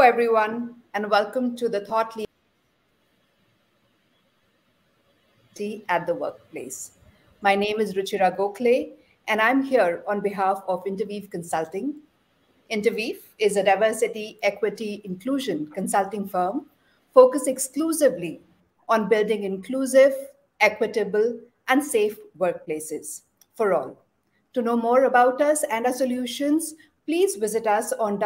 Hello, everyone, and welcome to the Thought Leader at the Workplace. My name is Ruchira Gokhale, and I'm here on behalf of Interweave Consulting. Interweave is a diversity, equity, inclusion consulting firm focused exclusively on building inclusive, equitable, and safe workplaces for all. To know more about us and our solutions, please visit us on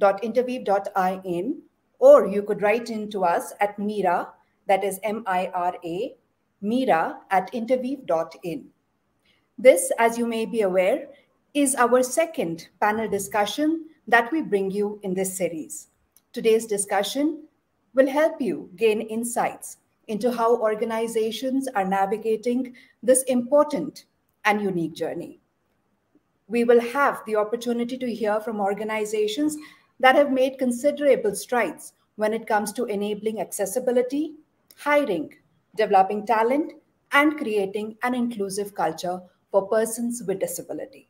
www.interweave.in or you could write in to us at Mira, that is M-I-R-A, Mira at interweave.in. This, as you may be aware, is our second panel discussion that we bring you in this series. Today's discussion will help you gain insights into how organizations are navigating this important and unique journey. We will have the opportunity to hear from organizations that have made considerable strides when it comes to enabling accessibility, hiring, developing talent, and creating an inclusive culture for persons with disability.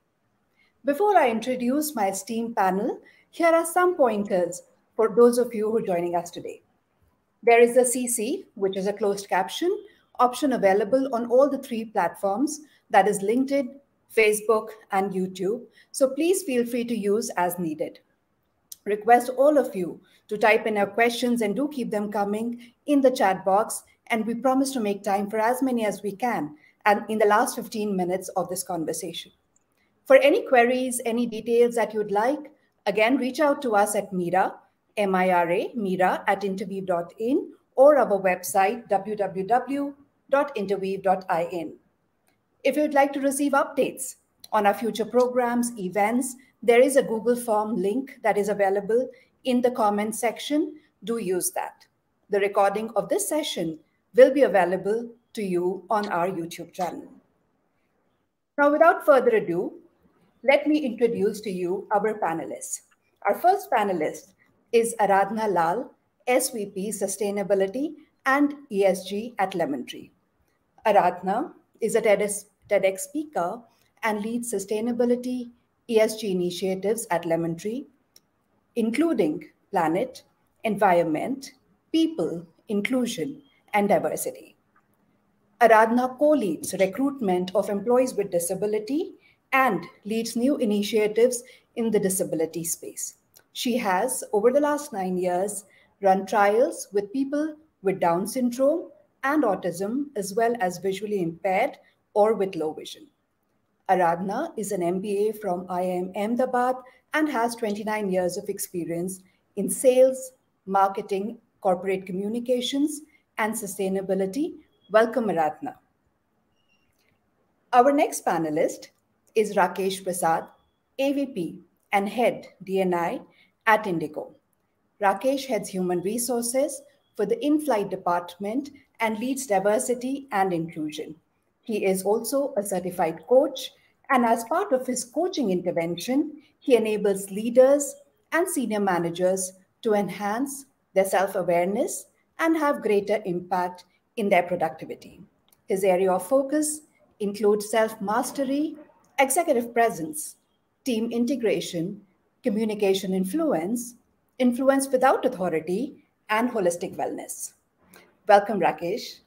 Before I introduce my esteemed panel, here are some pointers for those of you who are joining us today. There is a CC, which is a closed caption option available on all the three platforms, that is LinkedIn, Facebook, and YouTube. So please feel free to use as needed. Request all of you to type in your questions and do keep them coming in the chat box. And we promise to make time for as many as we can and in the last 15 minutes of this conversation. For any queries, any details that you'd like, again, reach out to us at Mira, M-I-R-A, Mira at interweave.in or our website, www.interweave.in. If you'd like to receive updates on our future programs, events, there is a Google form link that is available in the comment section. Do use that. The recording of this session will be available to you on our YouTube channel. Now, without further ado, let me introduce to you our panelists. Our first panelist is Aradhna Lal, SVP Sustainability and ESG at Lemon Tree. Aradhna is a TEDx, TEDx speaker and leads sustainability ESG initiatives at Lemon Tree, including planet, environment, people, inclusion, and diversity. Aradhna co-leads recruitment of employees with disability and leads new initiatives in the disability space. She has, over the last nine years, run trials with people with Down syndrome and autism, as well as visually impaired or with low vision. Aradhna is an MBA from IIM Ahmedabad and has 29 years of experience in sales, marketing, corporate communications, and sustainability. Welcome, Aradhna. Our next panelist is Rakesh Prasad, AVP and Head DNI at Indigo. Rakesh heads human resources for the in-flight department and leads diversity and inclusion. He is also a certified coach, and as part of his coaching intervention, he enables leaders and senior managers to enhance their self-awareness and have greater impact in their productivity. His area of focus includes self-mastery, executive presence, team integration, communication influence, influence without authority, and holistic wellness. Welcome, Rakesh.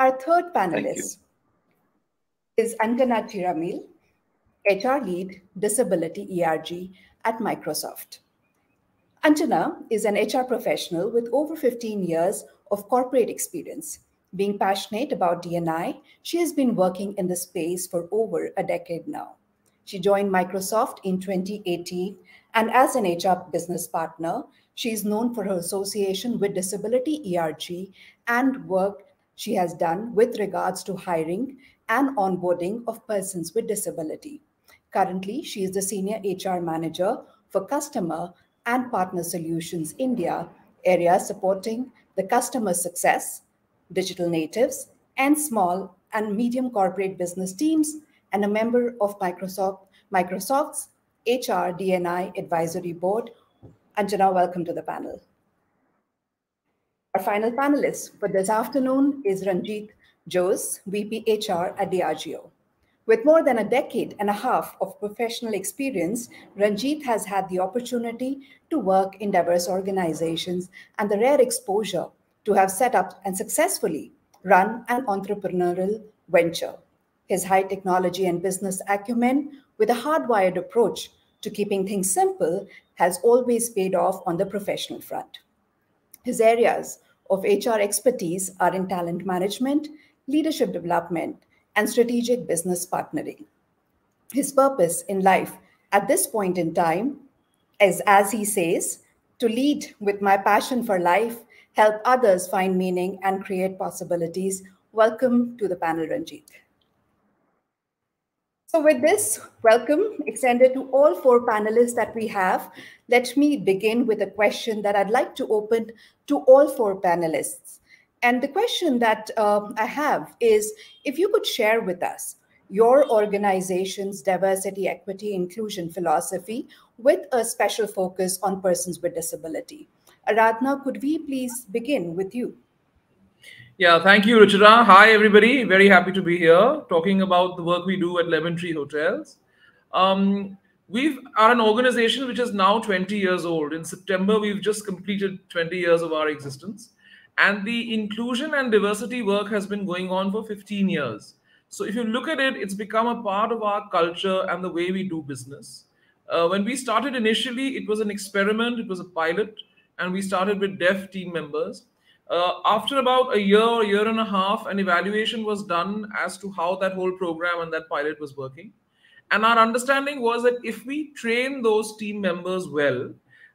Our third panelist is Anjana Tiramil, HR lead, disability ERG at Microsoft. Anjana is an HR professional with over 15 years of corporate experience. Being passionate about DNI, she has been working in the space for over a decade now. She joined Microsoft in 2018, and as an HR business partner, she is known for her association with Disability ERG and work she has done with regards to hiring and onboarding of persons with disability. Currently, she is the Senior HR Manager for Customer and Partner Solutions India area supporting the customer success, digital natives, and small and medium corporate business teams and a member of Microsoft, Microsoft's HR DNI Advisory Board. Anjana, welcome to the panel. Our final panelist for this afternoon is Ranjit Jose, VP HR at Diageo. With more than a decade and a half of professional experience, Ranjit has had the opportunity to work in diverse organizations and the rare exposure to have set up and successfully run an entrepreneurial venture. His high technology and business acumen, with a hardwired approach to keeping things simple, has always paid off on the professional front. His areas of HR expertise are in talent management, leadership development, and strategic business partnering. His purpose in life at this point in time is, as he says, to lead with my passion for life, help others find meaning, and create possibilities. Welcome to the panel, Ranjit. So with this, welcome extended to all four panelists that we have. Let me begin with a question that I'd like to open to all four panelists. And the question that uh, I have is if you could share with us your organization's diversity, equity, inclusion philosophy with a special focus on persons with disability. Aradhna, could we please begin with you? Yeah, thank you, Ruchira. Hi, everybody. Very happy to be here talking about the work we do at Lemon Tree Hotels. Um, we are an organization which is now 20 years old. In September, we've just completed 20 years of our existence. And the inclusion and diversity work has been going on for 15 years. So if you look at it, it's become a part of our culture and the way we do business. Uh, when we started initially, it was an experiment, it was a pilot, and we started with deaf team members. Uh, after about a year or year and a half, an evaluation was done as to how that whole program and that pilot was working. And our understanding was that if we train those team members well,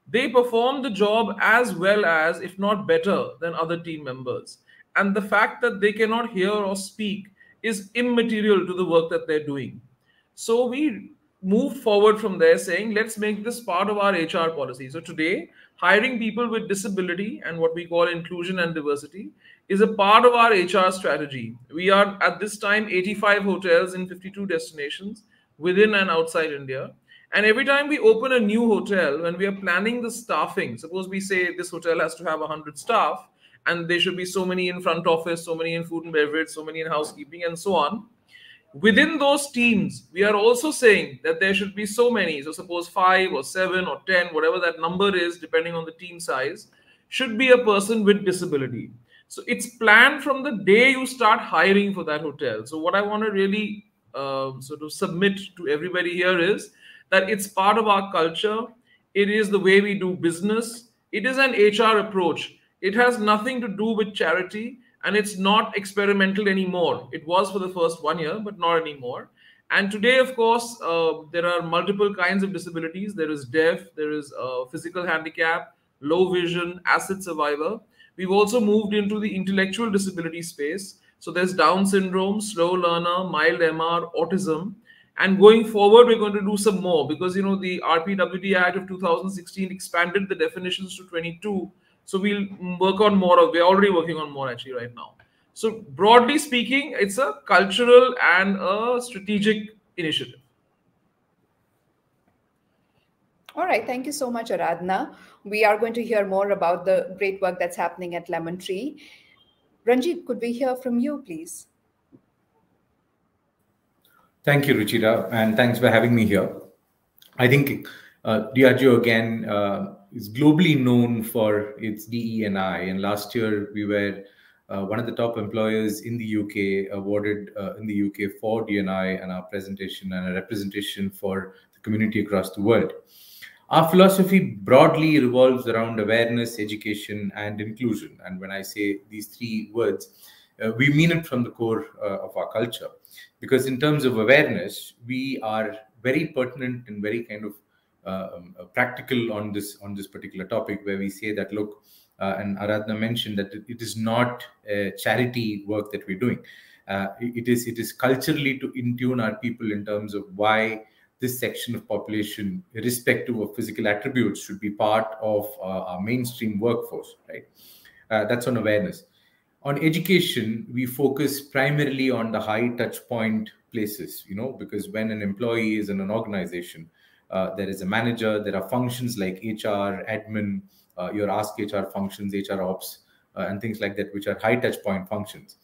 they perform the job as well as, if not better, than other team members. And the fact that they cannot hear or speak is immaterial to the work that they're doing. So we move forward from there saying, let's make this part of our HR policy. So today, hiring people with disability and what we call inclusion and diversity is a part of our HR strategy. We are at this time 85 hotels in 52 destinations within and outside India. And every time we open a new hotel, when we are planning the staffing, suppose we say this hotel has to have 100 staff, and there should be so many in front office, so many in food and beverage, so many in housekeeping, and so on. Within those teams, we are also saying that there should be so many. So, suppose five or seven or 10, whatever that number is, depending on the team size, should be a person with disability. So, it's planned from the day you start hiring for that hotel. So, what I want to really uh, sort of submit to everybody here is that it's part of our culture. It is the way we do business. It is an HR approach. It has nothing to do with charity and it's not experimental anymore. It was for the first one year, but not anymore. And today, of course, uh, there are multiple kinds of disabilities. There is deaf, there is uh, physical handicap, low vision, acid survivor. We've also moved into the intellectual disability space. So there's Down syndrome, slow learner, mild MR, autism. And going forward, we're going to do some more because you know the RPWD Act of 2016 expanded the definitions to 22. So we'll work on more of. We're already working on more actually right now. So broadly speaking, it's a cultural and a strategic initiative. All right, thank you so much, Aradhna. We are going to hear more about the great work that's happening at Lemon Tree. Ranjit, could we hear from you, please? Thank you, Ruchira, and thanks for having me here. I think uh, Diageo again uh, is globally known for its DE&I, and last year we were uh, one of the top employers in the UK, awarded uh, in the UK for D&I and our presentation and a representation for the community across the world. Our philosophy broadly revolves around awareness, education, and inclusion. And when I say these three words, uh, we mean it from the core uh, of our culture because in terms of awareness we are very pertinent and very kind of practical on this on this particular topic where we say that look uh, and aradhna mentioned that it is not charity work that we're doing. Uh, it is it is culturally to intune our people in terms of why this section of population irrespective of physical attributes should be part of uh, our mainstream workforce right? Uh, that's on awareness. On education, we focus primarily on the high touch point places, you know, because when an employee is in an organization, uh, there is a manager, there are functions like HR, admin, uh, your ask HR functions, HR ops, uh, and things like that, which are high touch point functions.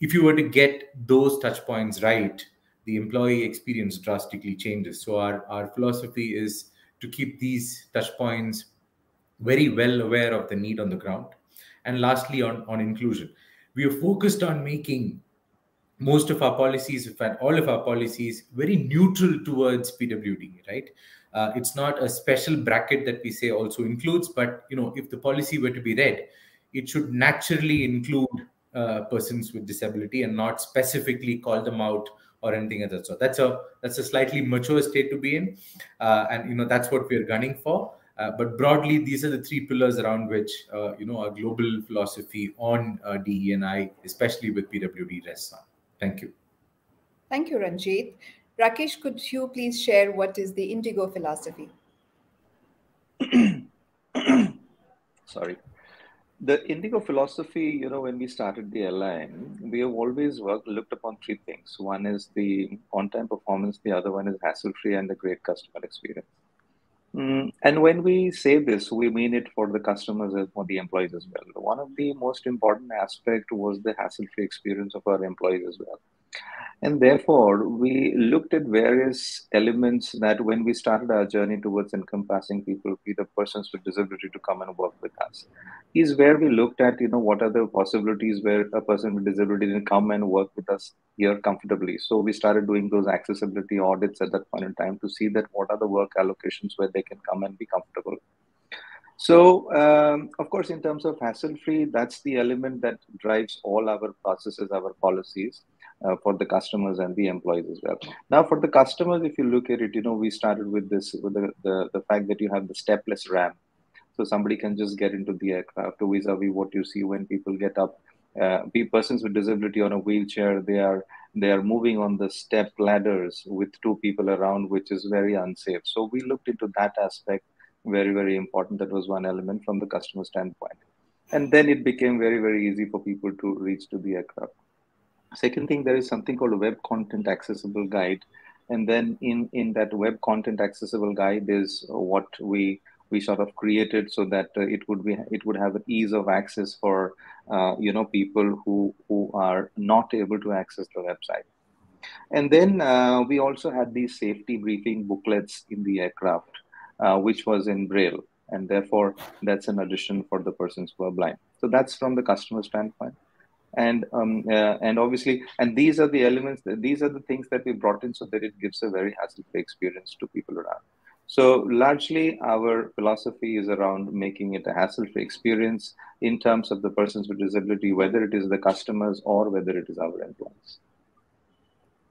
If you were to get those touch points right, the employee experience drastically changes. So our, our philosophy is to keep these touch points very well aware of the need on the ground. And lastly, on, on inclusion, we are focused on making most of our policies, in fact, all of our policies, very neutral towards PWD, right? Uh, it's not a special bracket that we say also includes, but you know, if the policy were to be read, it should naturally include uh, persons with disability and not specifically call them out or anything of that sort. That's a that's a slightly mature state to be in, uh, and you know that's what we're gunning for. Uh, but broadly, these are the three pillars around which uh, you know our global philosophy on uh, DE&I, especially with PWD, rests on. Thank you. Thank you, Ranjit. Rakesh, could you please share what is the Indigo philosophy? Sorry. The Indigo philosophy, you know, when we started the airline, we have always worked, looked upon three things. One is the on-time performance, the other one is hassle-free and the great customer experience. Mm, and when we say this, we mean it for the customers and for the employees as well. One of the most important aspect was the hassle-free experience of our employees as well. And therefore, we looked at various elements that when we started our journey towards encompassing people, be the persons with disability to come and work with us, is where we looked at, you know, what are the possibilities where a person with disability can come and work with us here comfortably. So we started doing those accessibility audits at that point in time to see that what are the work allocations where they can come and be comfortable. So, um, of course, in terms of hassle-free, that's the element that drives all our processes, our policies uh, for the customers and the employees as well. Now, for the customers, if you look at it, you know, we started with this with the, the, the fact that you have the stepless ramp. So somebody can just get into the aircraft vis-a-vis what you see when people get up. Uh, persons with disability on a wheelchair, they are they are moving on the step ladders with two people around, which is very unsafe. So we looked into that aspect, very very important. That was one element from the customer standpoint, and then it became very very easy for people to reach to the aircraft. Second thing, there is something called a web content accessible guide. And then in, in that web content accessible guide is what we we sort of created so that uh, it would be it would have an ease of access for uh, you know people who who are not able to access the website. And then uh, we also had these safety briefing booklets in the aircraft uh, which was in braille. And therefore that's an addition for the persons who are blind. So that's from the customer standpoint and um, uh, and obviously and these are the elements that, these are the things that we brought in so that it gives a very hassle-free experience to people around. So largely our philosophy is around making it a hassle-free experience in terms of the persons with disability whether it is the customers or whether it is our employees.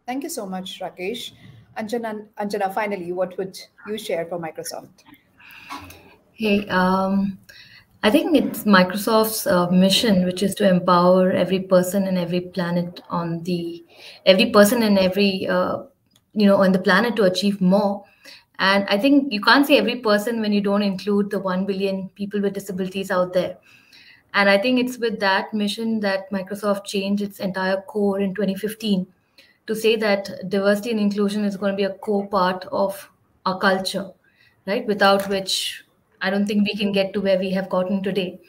Thank you so much rakesh. Anjana anjana finally what would you share for microsoft? Hey um, I think it's Microsoft's uh, mission, which is to empower every person and every planet on the every person and every uh, you know on the planet to achieve more. And I think you can't say every person when you don't include the one billion people with disabilities out there. And I think it's with that mission that Microsoft changed its entire core in 2015 to say that diversity and inclusion is going to be a core part of our culture, right? Without which I don't think we can get to where we have gotten today.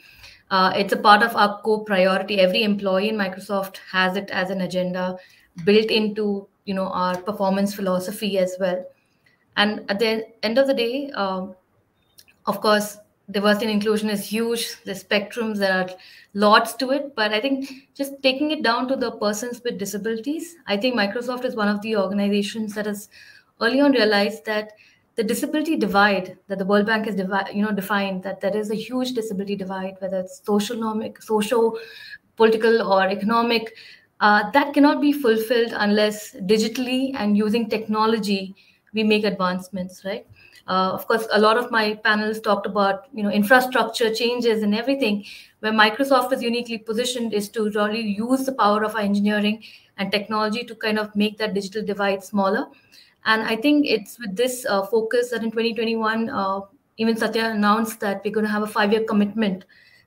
Uh, it's a part of our core priority. Every employee in Microsoft has it as an agenda built into you know our performance philosophy as well. And at the end of the day, um, of course, diversity and inclusion is huge. The spectrums there are lots to it, but I think just taking it down to the persons with disabilities, I think Microsoft is one of the organizations that has early on realized that the disability divide that the World Bank has you know defined that there is a huge disability divide, whether it's social, economic, social, political, or economic, uh, that cannot be fulfilled unless digitally and using technology we make advancements, right? Uh, of course, a lot of my panels talked about you know infrastructure changes and everything. Where Microsoft is uniquely positioned is to really use the power of our engineering and technology to kind of make that digital divide smaller and I think it's with this uh, focus that in 2021, uh, even Satya announced that we're going to have a five year commitment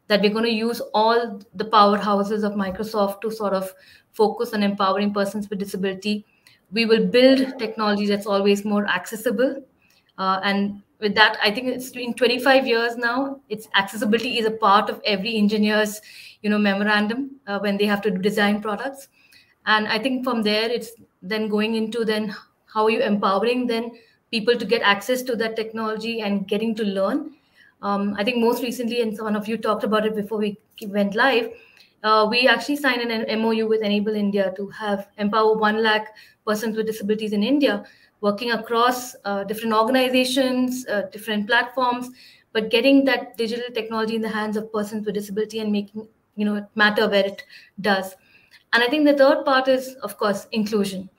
that we're going to use all the powerhouses of Microsoft to sort of focus on empowering persons with disability. We will build technology that's always more accessible. Uh, and with that, I think it's been 25 years now. It's accessibility is a part of every engineer's, you know, memorandum uh, when they have to design products. And I think from there, it's then going into then how are you empowering then people to get access to that technology and getting to learn. Um, I think most recently, and one of you talked about it before we went live, uh, we actually signed an MOU with Enable India to have empower 1 lakh persons with disabilities in India, working across uh, different organizations, uh, different platforms, but getting that digital technology in the hands of persons with disability and making you know it matter where it does. And I think the third part is, of course, inclusion.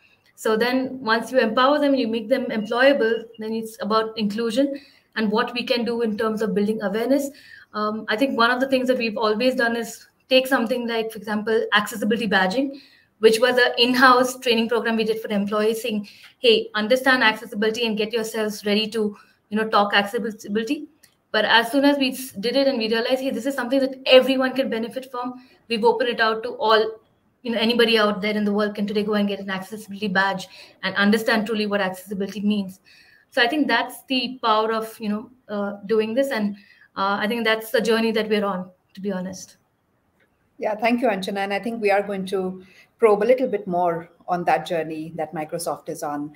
So then once you empower them, you make them employable, then it's about inclusion and what we can do in terms of building awareness. Um, I think one of the things that we've always done is take something like, for example, accessibility badging, which was an in-house training program we did for employees saying, hey, understand accessibility and get yourselves ready to, you know, talk accessibility. But as soon as we did it and we realized, hey, this is something that everyone can benefit from, we've opened it out to all you know anybody out there in the world can today go and get an accessibility badge and understand truly what accessibility means. So i think that's the power of you know uh, doing this. And uh, i think that's the journey that we're on to be honest. Yeah thank you anjana and i think we are going to probe a little bit more on that journey that microsoft is on.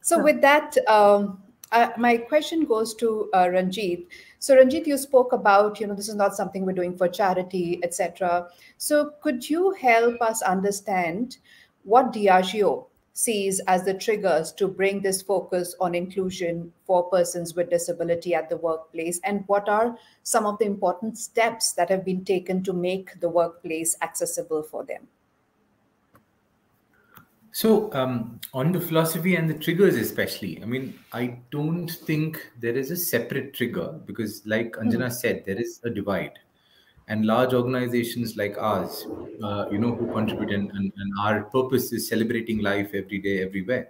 So with that um, uh, my question goes to uh, Ranjit. So Ranjit, you spoke about, you know, this is not something we're doing for charity, etc. So could you help us understand what Diageo sees as the triggers to bring this focus on inclusion for persons with disability at the workplace and what are some of the important steps that have been taken to make the workplace accessible for them so, um, on the philosophy and the triggers, especially, I mean, I don't think there is a separate trigger because, like Anjana mm. said, there is a divide. And large organizations like ours, uh, you know, who contribute, and, and, and, our purpose is celebrating life every day, everywhere.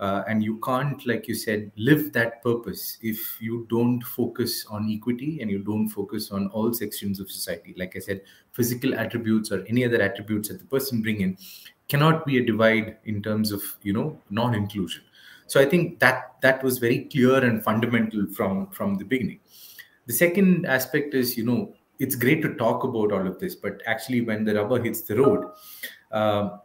Uh, and you can't, like you said, live that purpose if you don't focus on equity and you don't focus on all sections of society. Like I said, physical attributes or any other attributes that the person bring in cannot be a divide in terms of you know non-inclusion. So i think that that was very clear and fundamental from from the beginning. The second aspect is you know it's great to talk about all of this but actually when the rubber hits the road uh,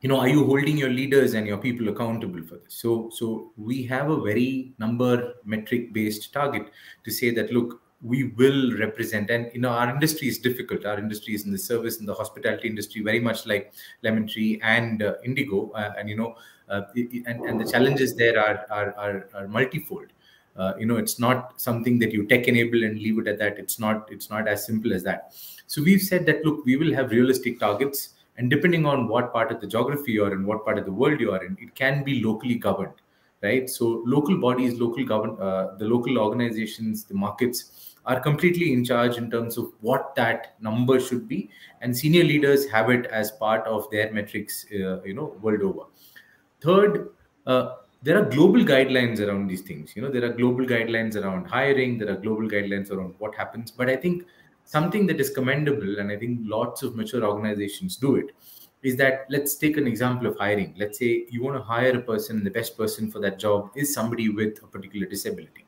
you know are you holding your leaders and your people accountable for this? So so we have a very number metric based target to say that look we will represent. And you know our industry is difficult. Our industry is in the service in the hospitality industry very much like lemon tree and uh, indigo. Uh, and you know uh, and, and the challenges there are are, are, are multifold. Uh, you know it's not something that you tech enable and leave it at that. It's not it's not as simple as that. So we've said that look we will have realistic targets. And depending on what part of the geography you're in what part of the world you are in it can be locally governed right? So local bodies local govern uh, the local organizations the markets are completely in charge in terms of what that number should be and senior leaders have it as part of their metrics uh, you know world over. Third uh, there are global guidelines around these things. You know there are global guidelines around hiring there are global guidelines around what happens. But i think something that is commendable and i think lots of mature organizations do it is that let's take an example of hiring. Let's say you want to hire a person the best person for that job is somebody with a particular disability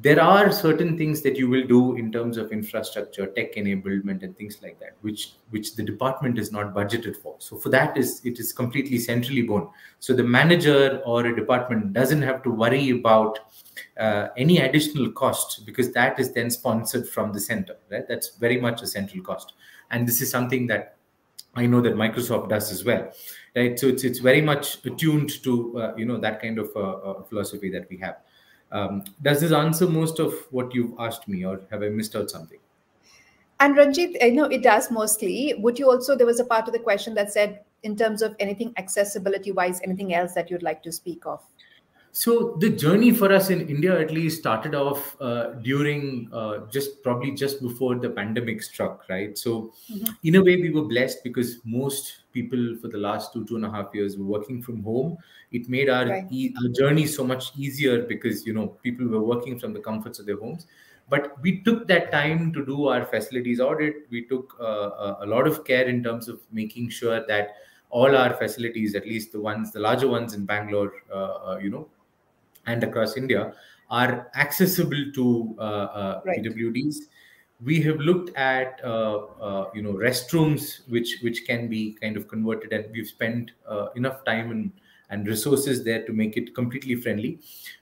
there are certain things that you will do in terms of infrastructure tech enablement and things like that which which the department is not budgeted for. So for that is it is completely centrally borne so the manager or a department doesn't have to worry about uh, any additional cost because that is then sponsored from the center right? That's very much a central cost. And this is something that i know that microsoft does as well right? So it's it's very much attuned to uh, you know that kind of uh, uh philosophy that we have um, does this answer most of what you've asked me, or have I missed out something? And Ranjit, I know it does mostly. Would you also, there was a part of the question that said, in terms of anything accessibility wise, anything else that you'd like to speak of? So the journey for us in India at least started off uh, during uh, just probably just before the pandemic struck, right? So mm-hmm. in a way, we were blessed because most people for the last two two and a half years were working from home. It made our, right. e- our journey so much easier because you know people were working from the comforts of their homes. But we took that time to do our facilities audit. We took uh, a lot of care in terms of making sure that all our facilities, at least the ones, the larger ones in Bangalore, uh, uh, you know, and across India are accessible to uh, uh, right. PWDs. we have looked at uh, uh, you know restrooms which which can be kind of converted and we've spent uh, enough time and and resources there to make it completely friendly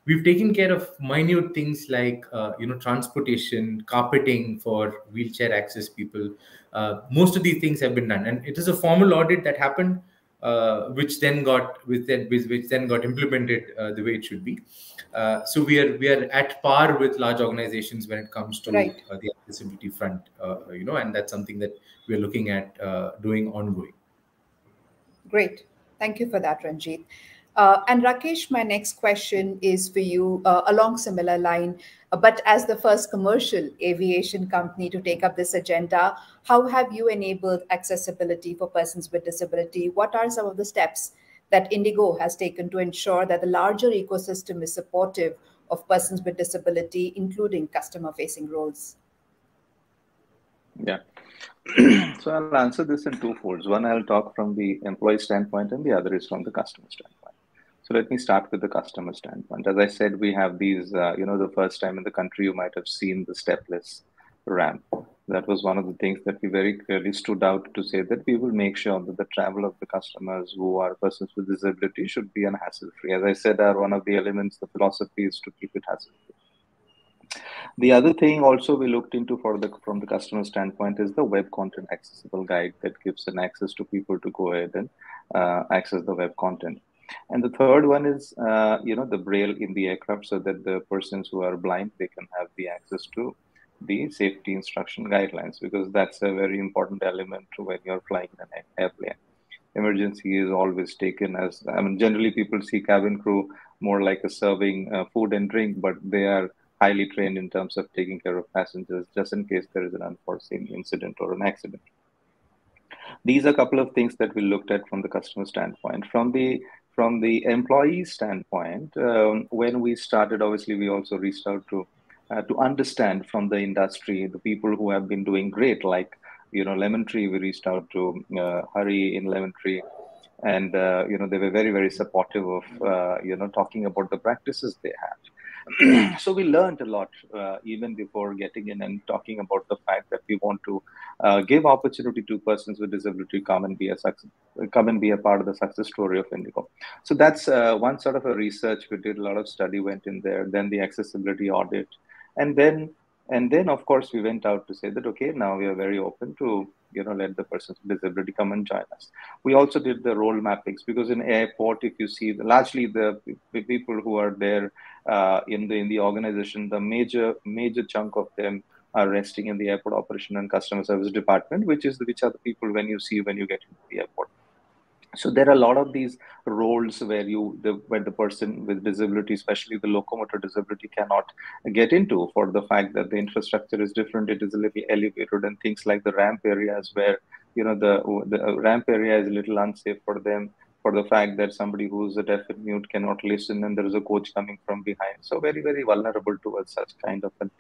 we've taken care of minute things like uh, you know transportation carpeting for wheelchair access people uh, most of these things have been done and it is a formal audit that happened uh, which then got which then which then got implemented the way it should be uh, so we are we are at par with large organizations when it comes to right. uh, the accessibility front, uh, you know, and that's something that we are looking at uh, doing ongoing. Great, thank you for that, Ranjit. Uh, and Rakesh, my next question is for you along similar line. but as the first commercial aviation company to take up this agenda, how have you enabled accessibility for persons with disability? What are some of the steps that Indigo has taken to ensure that the larger ecosystem is supportive of persons with disability, including customer facing roles? Yeah. so I'll answer this in two folds. One, I'll talk from the employee standpoint, and the other is from the customer standpoint. So let me start with the customer standpoint. As I said, we have these, uh, you know, the first time in the country you might have seen the stepless ramp that was one of the things that we very clearly stood out to say that we will make sure that the travel of the customers who are persons with disability should be hassle free. As I said, are one of the elements, the philosophy is to keep it hassle free. The other thing also we looked into for the from the customer standpoint is the web content accessible guide that gives an access to people to go ahead and uh, access the web content. And the third one is, uh, you know, the braille in the aircraft so that the persons who are blind, they can have the access to the safety instruction guidelines because that's a very important element when you're flying an airplane. Emergency is always taken as, I mean, generally people see cabin crew more like a serving uh, food and drink, but they are highly trained in terms of taking care of passengers just in case there is an unforeseen incident or an accident. These are a couple of things that we looked at from the customer standpoint. From the from the employee standpoint, um, when we started, obviously we also reached out to uh, to understand from the industry the people who have been doing great, like you know Lemon Tree. We reached out to uh, Hari in Lemon Tree, and uh, you know they were very very supportive of uh, you know talking about the practices they have. so we learned a lot uh, even before getting in and talking about the fact that we want to uh, give opportunity to persons with disability come and be a success, come and be a part of the success story of Indigo. So that's uh, one sort of a research we did. A lot of study went in there. Then the accessibility audit, and then and then of course we went out to say that okay now we are very open to you know let the persons with disability come and join us we also did the role mappings because in airport if you see largely the people who are there uh, in the in the organization the major major chunk of them are resting in the airport operation and customer service department which is which are the people when you see when you get into the airport. So there are a lot of these roles where you the where the person with disability especially the locomotor disability cannot get into for the fact that the infrastructure is different it is a little elevated and things like the ramp areas where you know the the ramp area is a little unsafe for them for the fact that somebody who's a deaf and mute cannot listen and there is a coach coming from behind so very very vulnerable towards such kind of an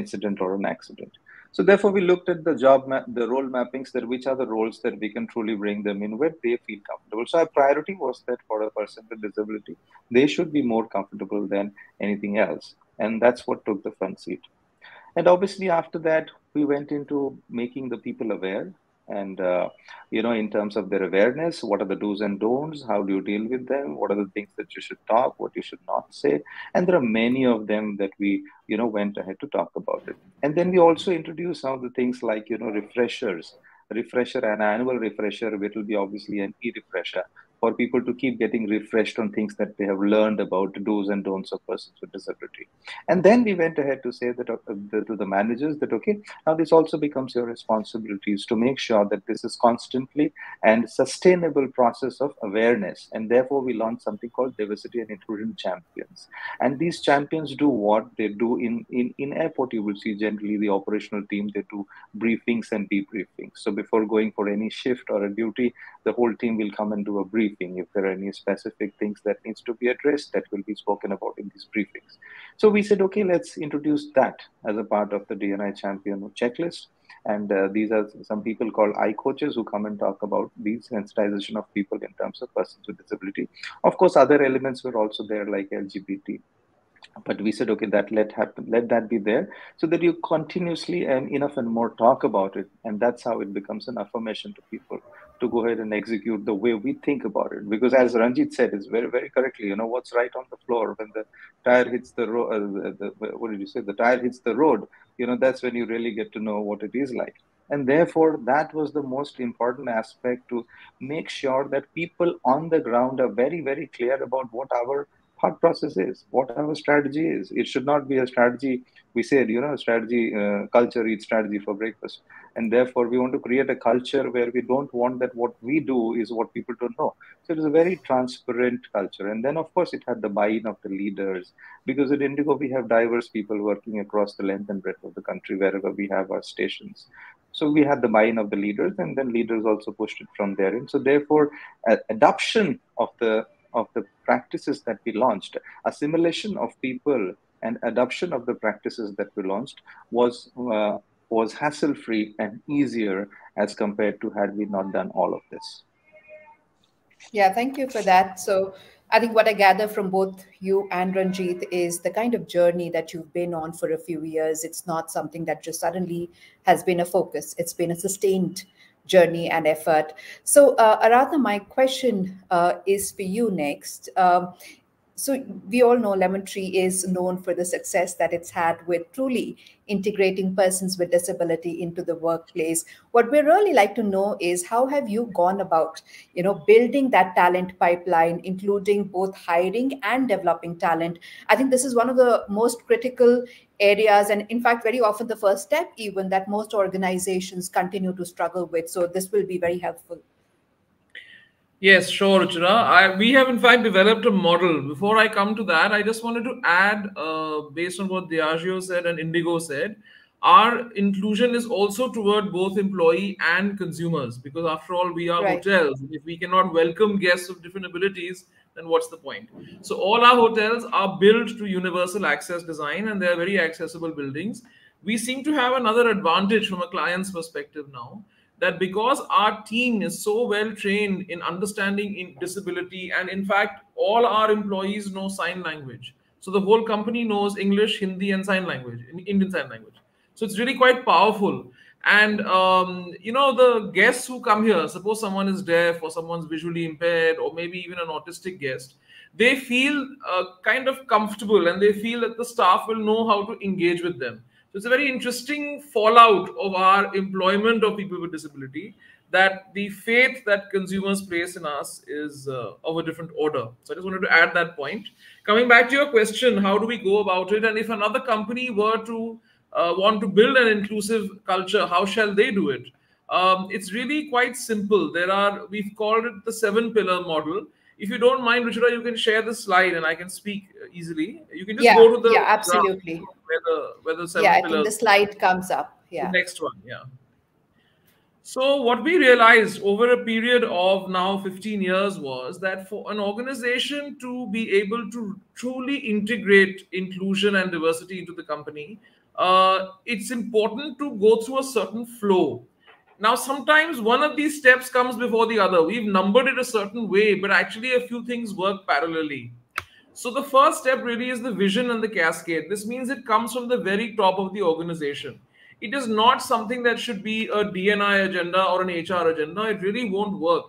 incident or an accident so therefore, we looked at the job, map, the role mappings, that which are the roles that we can truly bring them in where they feel comfortable. So our priority was that for a person with disability, they should be more comfortable than anything else, and that's what took the front seat. And obviously, after that, we went into making the people aware and uh, you know in terms of their awareness what are the do's and don'ts? How do you deal with them? What are the things that you should talk what you should not say? And there are many of them that we you know went ahead to talk about it. And then we also introduced some of the things like you know refreshers. Refresher an annual refresher which will be obviously an e-refresher for people to keep getting refreshed on things that they have learned about do's and don'ts of persons with disability. And then we went ahead to say that uh, to the managers that, okay, now this also becomes your responsibilities to make sure that this is constantly and sustainable process of awareness. And therefore, we launched something called diversity and inclusion champions. And these champions do what they do in, in, in airport. You will see generally the operational team, they do briefings and debriefings. So before going for any shift or a duty, the whole team will come and do a briefing. If there are any specific things that needs to be addressed, that will be spoken about in these briefings. So we said, okay, let's introduce that as a part of the DNI champion checklist. And uh, these are some people called eye coaches who come and talk about the sensitization of people in terms of persons with disability. Of course, other elements were also there like LGBT but we said okay that let happen let that be there so that you continuously and enough and more talk about it and that's how it becomes an affirmation to people to go ahead and execute the way we think about it. Because as ranjit said it's very very correctly you know what's right on the floor when the tire hits the road uh, what did you say? The tire hits the road you know that's when you really get to know what it is like. And therefore that was the most important aspect to make sure that people on the ground are very very clear about what our thought process is, what our strategy is. It should not be a strategy. We said, you know, strategy, uh, culture eats strategy for breakfast. And therefore, we want to create a culture where we don't want that what we do is what people don't know. So it is a very transparent culture. And then, of course, it had the buy in of the leaders. Because at Indigo, we have diverse people working across the length and breadth of the country wherever we have our stations. So we had the buy-in of the leaders, and then leaders also pushed it from there. And so therefore, adoption of the of the practices that we launched, assimilation of people and adoption of the practices that we launched was uh, was hassle free and easier as compared to had we not done all of this. Yeah, thank you for that. So I think what I gather from both you and Ranjit is the kind of journey that you've been on for a few years. It's not something that just suddenly has been a focus. It's been a sustained journey and effort. So, uh, my question uh, is for you next. Um, so we all know lemon tree is known for the success that it's had with truly integrating persons with disability into the workplace. What we really like to know is how have you gone about you know building that talent pipeline including both hiring and developing talent? I think this is one of the most critical areas and in fact very often the first step even that most organizations continue to struggle with. So this will be very helpful Yes, sure, Ruchira. I, we have in fact developed a model. Before I come to that, I just wanted to add, uh, based on what Diageo said and Indigo said, our inclusion is also toward both employee and consumers because after all, we are right. hotels. If we cannot welcome guests of different abilities, then what's the point? So all our hotels are built to universal access design and they're very accessible buildings. We seem to have another advantage from a client's perspective now that because our team is so well trained in understanding in disability and in fact all our employees know sign language. So the whole company knows english hindi and sign language indian sign language. So it's really quite powerful. And um, you know the guests who come here suppose someone is deaf or someone's visually impaired or maybe even an autistic guest they feel uh, kind of comfortable and they feel that the staff will know how to engage with them so it's a very interesting fallout of our employment of people with disability that the faith that consumers place in us is uh, of a different order. So I just wanted to add that point. Coming back to your question, how do we go about it? And if another company were to uh, want to build an inclusive culture, how shall they do it? Um, it's really quite simple. There are, we've called it the seven pillar model. If you don't mind, Ruchira, you can share the slide and I can speak easily. You can just yeah, go to the yeah, absolutely. Where the, where the seven yeah, I pillars. think the slide comes up. Yeah. The next one, yeah. So what we realized over a period of now 15 years was that for an organization to be able to truly integrate inclusion and diversity into the company, uh, it's important to go through a certain flow. Now, sometimes one of these steps comes before the other. We've numbered it a certain way, but actually a few things work parallelly. So the first step really is the vision and the cascade. This means it comes from the very top of the organization. It is not something that should be a DNI agenda or an HR agenda. It really won't work.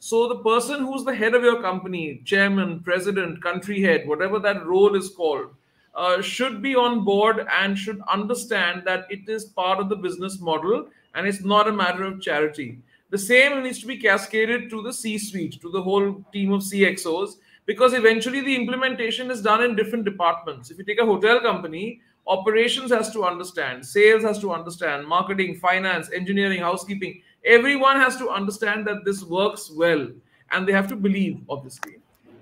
So the person who's the head of your company, chairman, president, country head, whatever that role is called, uh, should be on board and should understand that it is part of the business model and it's not a matter of charity. The same needs to be cascaded to the C-suite, to the whole team of CXOs, because eventually the implementation is done in different departments. If you take a hotel company, operations has to understand, sales has to understand, marketing, finance, engineering, housekeeping. Everyone has to understand that this works well and they have to believe, obviously.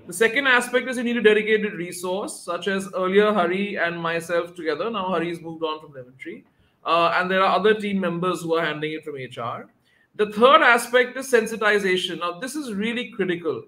The second aspect is you need a dedicated resource, such as earlier Hari and myself together. Now Hari's moved on from Lemon Tree. Uh, and there are other team members who are handling it from HR. The third aspect is sensitization. Now, this is really critical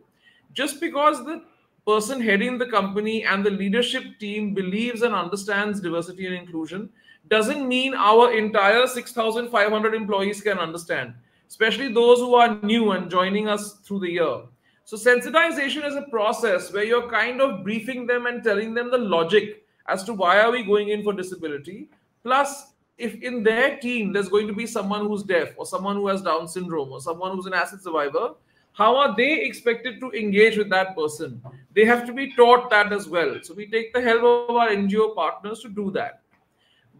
just because the person heading the company and the leadership team believes and understands diversity and inclusion doesn't mean our entire 6,500 employees can understand, especially those who are new and joining us through the year. So, sensitization is a process where you're kind of briefing them and telling them the logic as to why are we going in for disability. Plus, if in their team there's going to be someone who's deaf or someone who has Down syndrome or someone who's an acid survivor, how are they expected to engage with that person? They have to be taught that as well. So we take the help of our NGO partners to do that.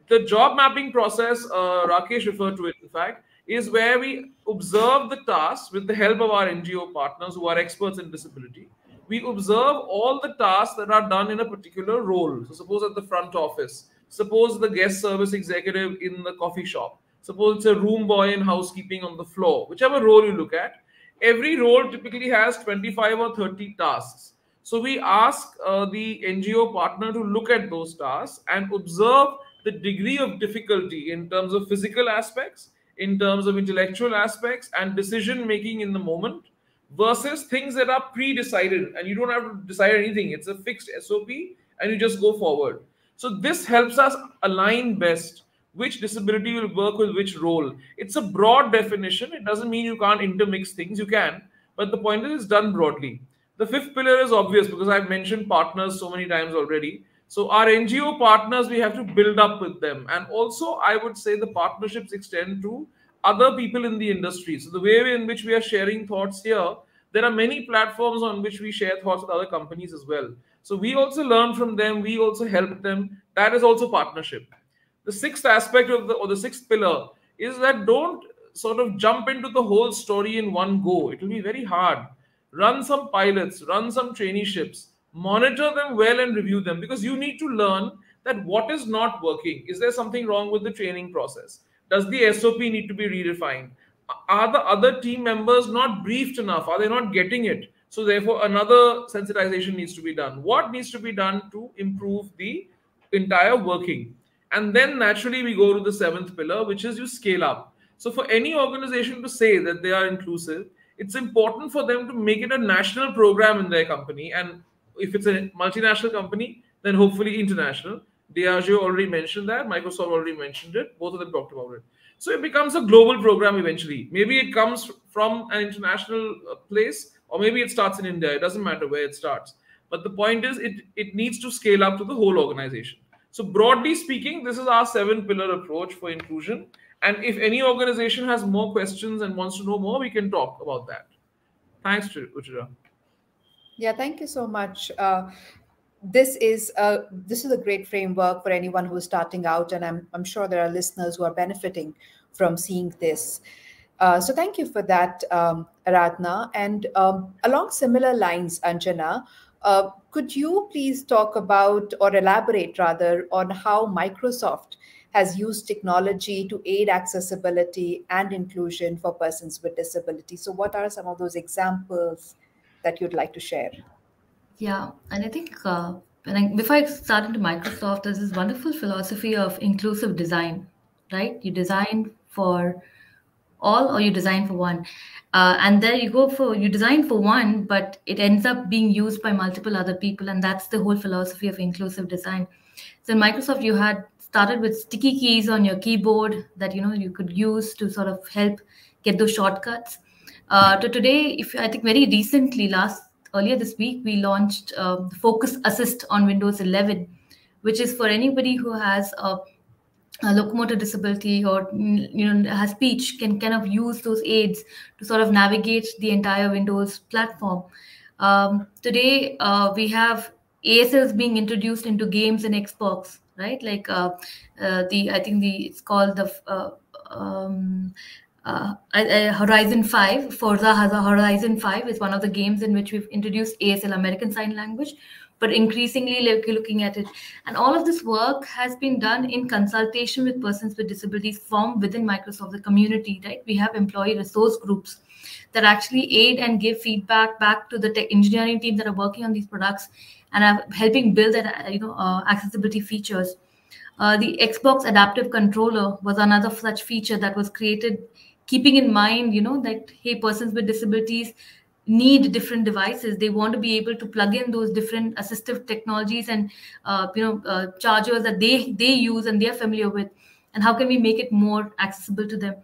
The job mapping process, uh, Rakesh referred to it, in fact, is where we observe the tasks with the help of our NGO partners who are experts in disability. We observe all the tasks that are done in a particular role. So suppose at the front office, suppose the guest service executive in the coffee shop, suppose it's a room boy in housekeeping on the floor, whichever role you look at, every role typically has 25 or 30 tasks. So we ask uh, the NGO partner to look at those tasks and observe the degree of difficulty in terms of physical aspects in terms of intellectual aspects and decision making in the moment versus things that are pre-decided and you don't have to decide anything it's a fixed sop and you just go forward so this helps us align best which disability will work with which role it's a broad definition it doesn't mean you can't intermix things you can but the point is it's done broadly the fifth pillar is obvious because i've mentioned partners so many times already so our NGO partners, we have to build up with them. And also, I would say the partnerships extend to other people in the industry. So the way in which we are sharing thoughts here, there are many platforms on which we share thoughts with other companies as well. So we also learn from them. We also help them. That is also partnership. The sixth aspect of the or the sixth pillar is that don't sort of jump into the whole story in one go. It will be very hard. Run some pilots, run some traineeships monitor them well and review them because you need to learn that what is not working. Is there something wrong with the training process? Does the SOP need to be redefined? Are the other team members not briefed enough? Are they not getting it? So, therefore, another sensitization needs to be done. What needs to be done to improve the entire working? And then naturally, we go to the seventh pillar, which is you scale up. So, for any organization to say that they are inclusive, it's important for them to make it a national program in their company and if it's a multinational company, then hopefully international. Diageo already mentioned that. Microsoft already mentioned it. Both of them talked about it. So it becomes a global program eventually. Maybe it comes from an international uh, place, or maybe it starts in India. It doesn't matter where it starts. But the point is, it, it needs to scale up to the whole organization. So, broadly speaking, this is our seven pillar approach for inclusion. And if any organization has more questions and wants to know more, we can talk about that. Thanks, Ruchira. Yeah, thank you so much. Uh, this is a this is a great framework for anyone who's starting out, and I'm I'm sure there are listeners who are benefiting from seeing this. Uh, so thank you for that, um. And um, along similar lines, Anjana, uh, could you please talk about or elaborate rather on how Microsoft has used technology to aid accessibility and inclusion for persons with disabilities? So, what are some of those examples that you'd like to share? Yeah, and I think uh, I, before I start into Microsoft, there's this wonderful philosophy of inclusive design, right? You design for all or you design for one. Uh, and there you go for you design for one, but it ends up being used by multiple other people, and that's the whole philosophy of inclusive design. So in Microsoft, you had started with sticky keys on your keyboard that you know you could use to sort of help get those shortcuts uh, to today, if I think very recently, last earlier this week, we launched uh, Focus Assist on Windows 11, which is for anybody who has a, a locomotor disability or you know has speech can kind of use those aids to sort of navigate the entire Windows platform. Um, today, uh, we have ASLs being introduced into games and Xbox, right? Like uh, uh, the I think the it's called the uh, um, uh, Horizon 5, Forza has a Horizon 5 is one of the games in which we've introduced ASL American Sign Language, but increasingly looking at it. And all of this work has been done in consultation with persons with disabilities from within Microsoft, the community, right? We have employee resource groups that actually aid and give feedback back to the tech engineering team that are working on these products and are helping build that, uh, you know, uh, accessibility features. Uh, the Xbox Adaptive Controller was another such feature that was created keeping in mind you know that hey persons with disabilities need different devices they want to be able to plug in those different assistive technologies and uh, you know uh, chargers that they they use and they're familiar with and how can we make it more accessible to them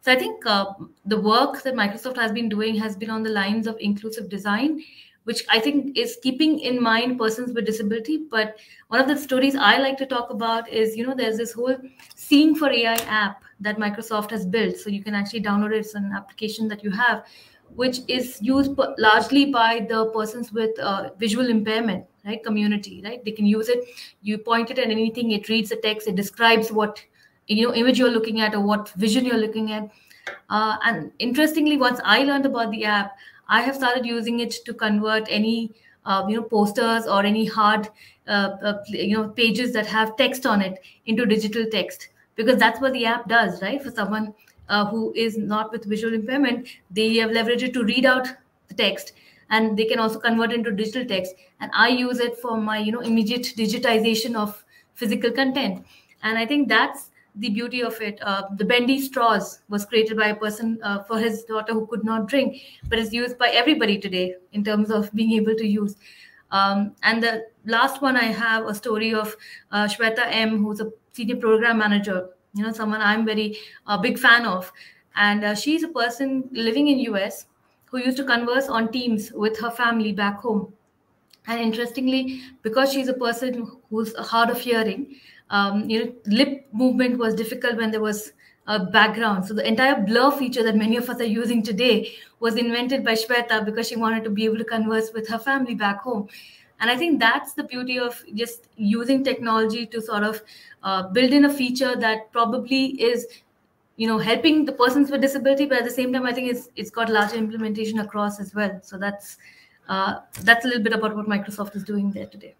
so i think uh, the work that microsoft has been doing has been on the lines of inclusive design which I think is keeping in mind persons with disability. But one of the stories I like to talk about is, you know, there's this whole Seeing for AI app that Microsoft has built. So you can actually download it. It's an application that you have, which is used largely by the persons with uh, visual impairment, right? Community, right? They can use it. You point it at anything, it reads the text, it describes what you know image you're looking at or what vision you're looking at. Uh, and interestingly, once I learned about the app, I have started using it to convert any uh, you know posters or any hard uh, uh, you know pages that have text on it into digital text because that's what the app does right for someone uh, who is not with visual impairment they have leveraged it to read out the text and they can also convert into digital text and i use it for my you know immediate digitization of physical content and i think that's the beauty of it. Uh, the bendy straws was created by a person uh, for his daughter who could not drink, but is used by everybody today in terms of being able to use. Um, and the last one, I have a story of uh, Shweta M, who's a senior program manager. You know, someone I'm very uh, big fan of, and uh, she's a person living in US who used to converse on Teams with her family back home. And interestingly, because she's a person who's hard of hearing, um, you know, lip movement was difficult when there was a background. So the entire blur feature that many of us are using today was invented by Shweta because she wanted to be able to converse with her family back home. And I think that's the beauty of just using technology to sort of uh, build in a feature that probably is, you know, helping the persons with disability, but at the same time, I think it's it's got larger implementation across as well. So that's uh, that's a little bit about what Microsoft is doing there today.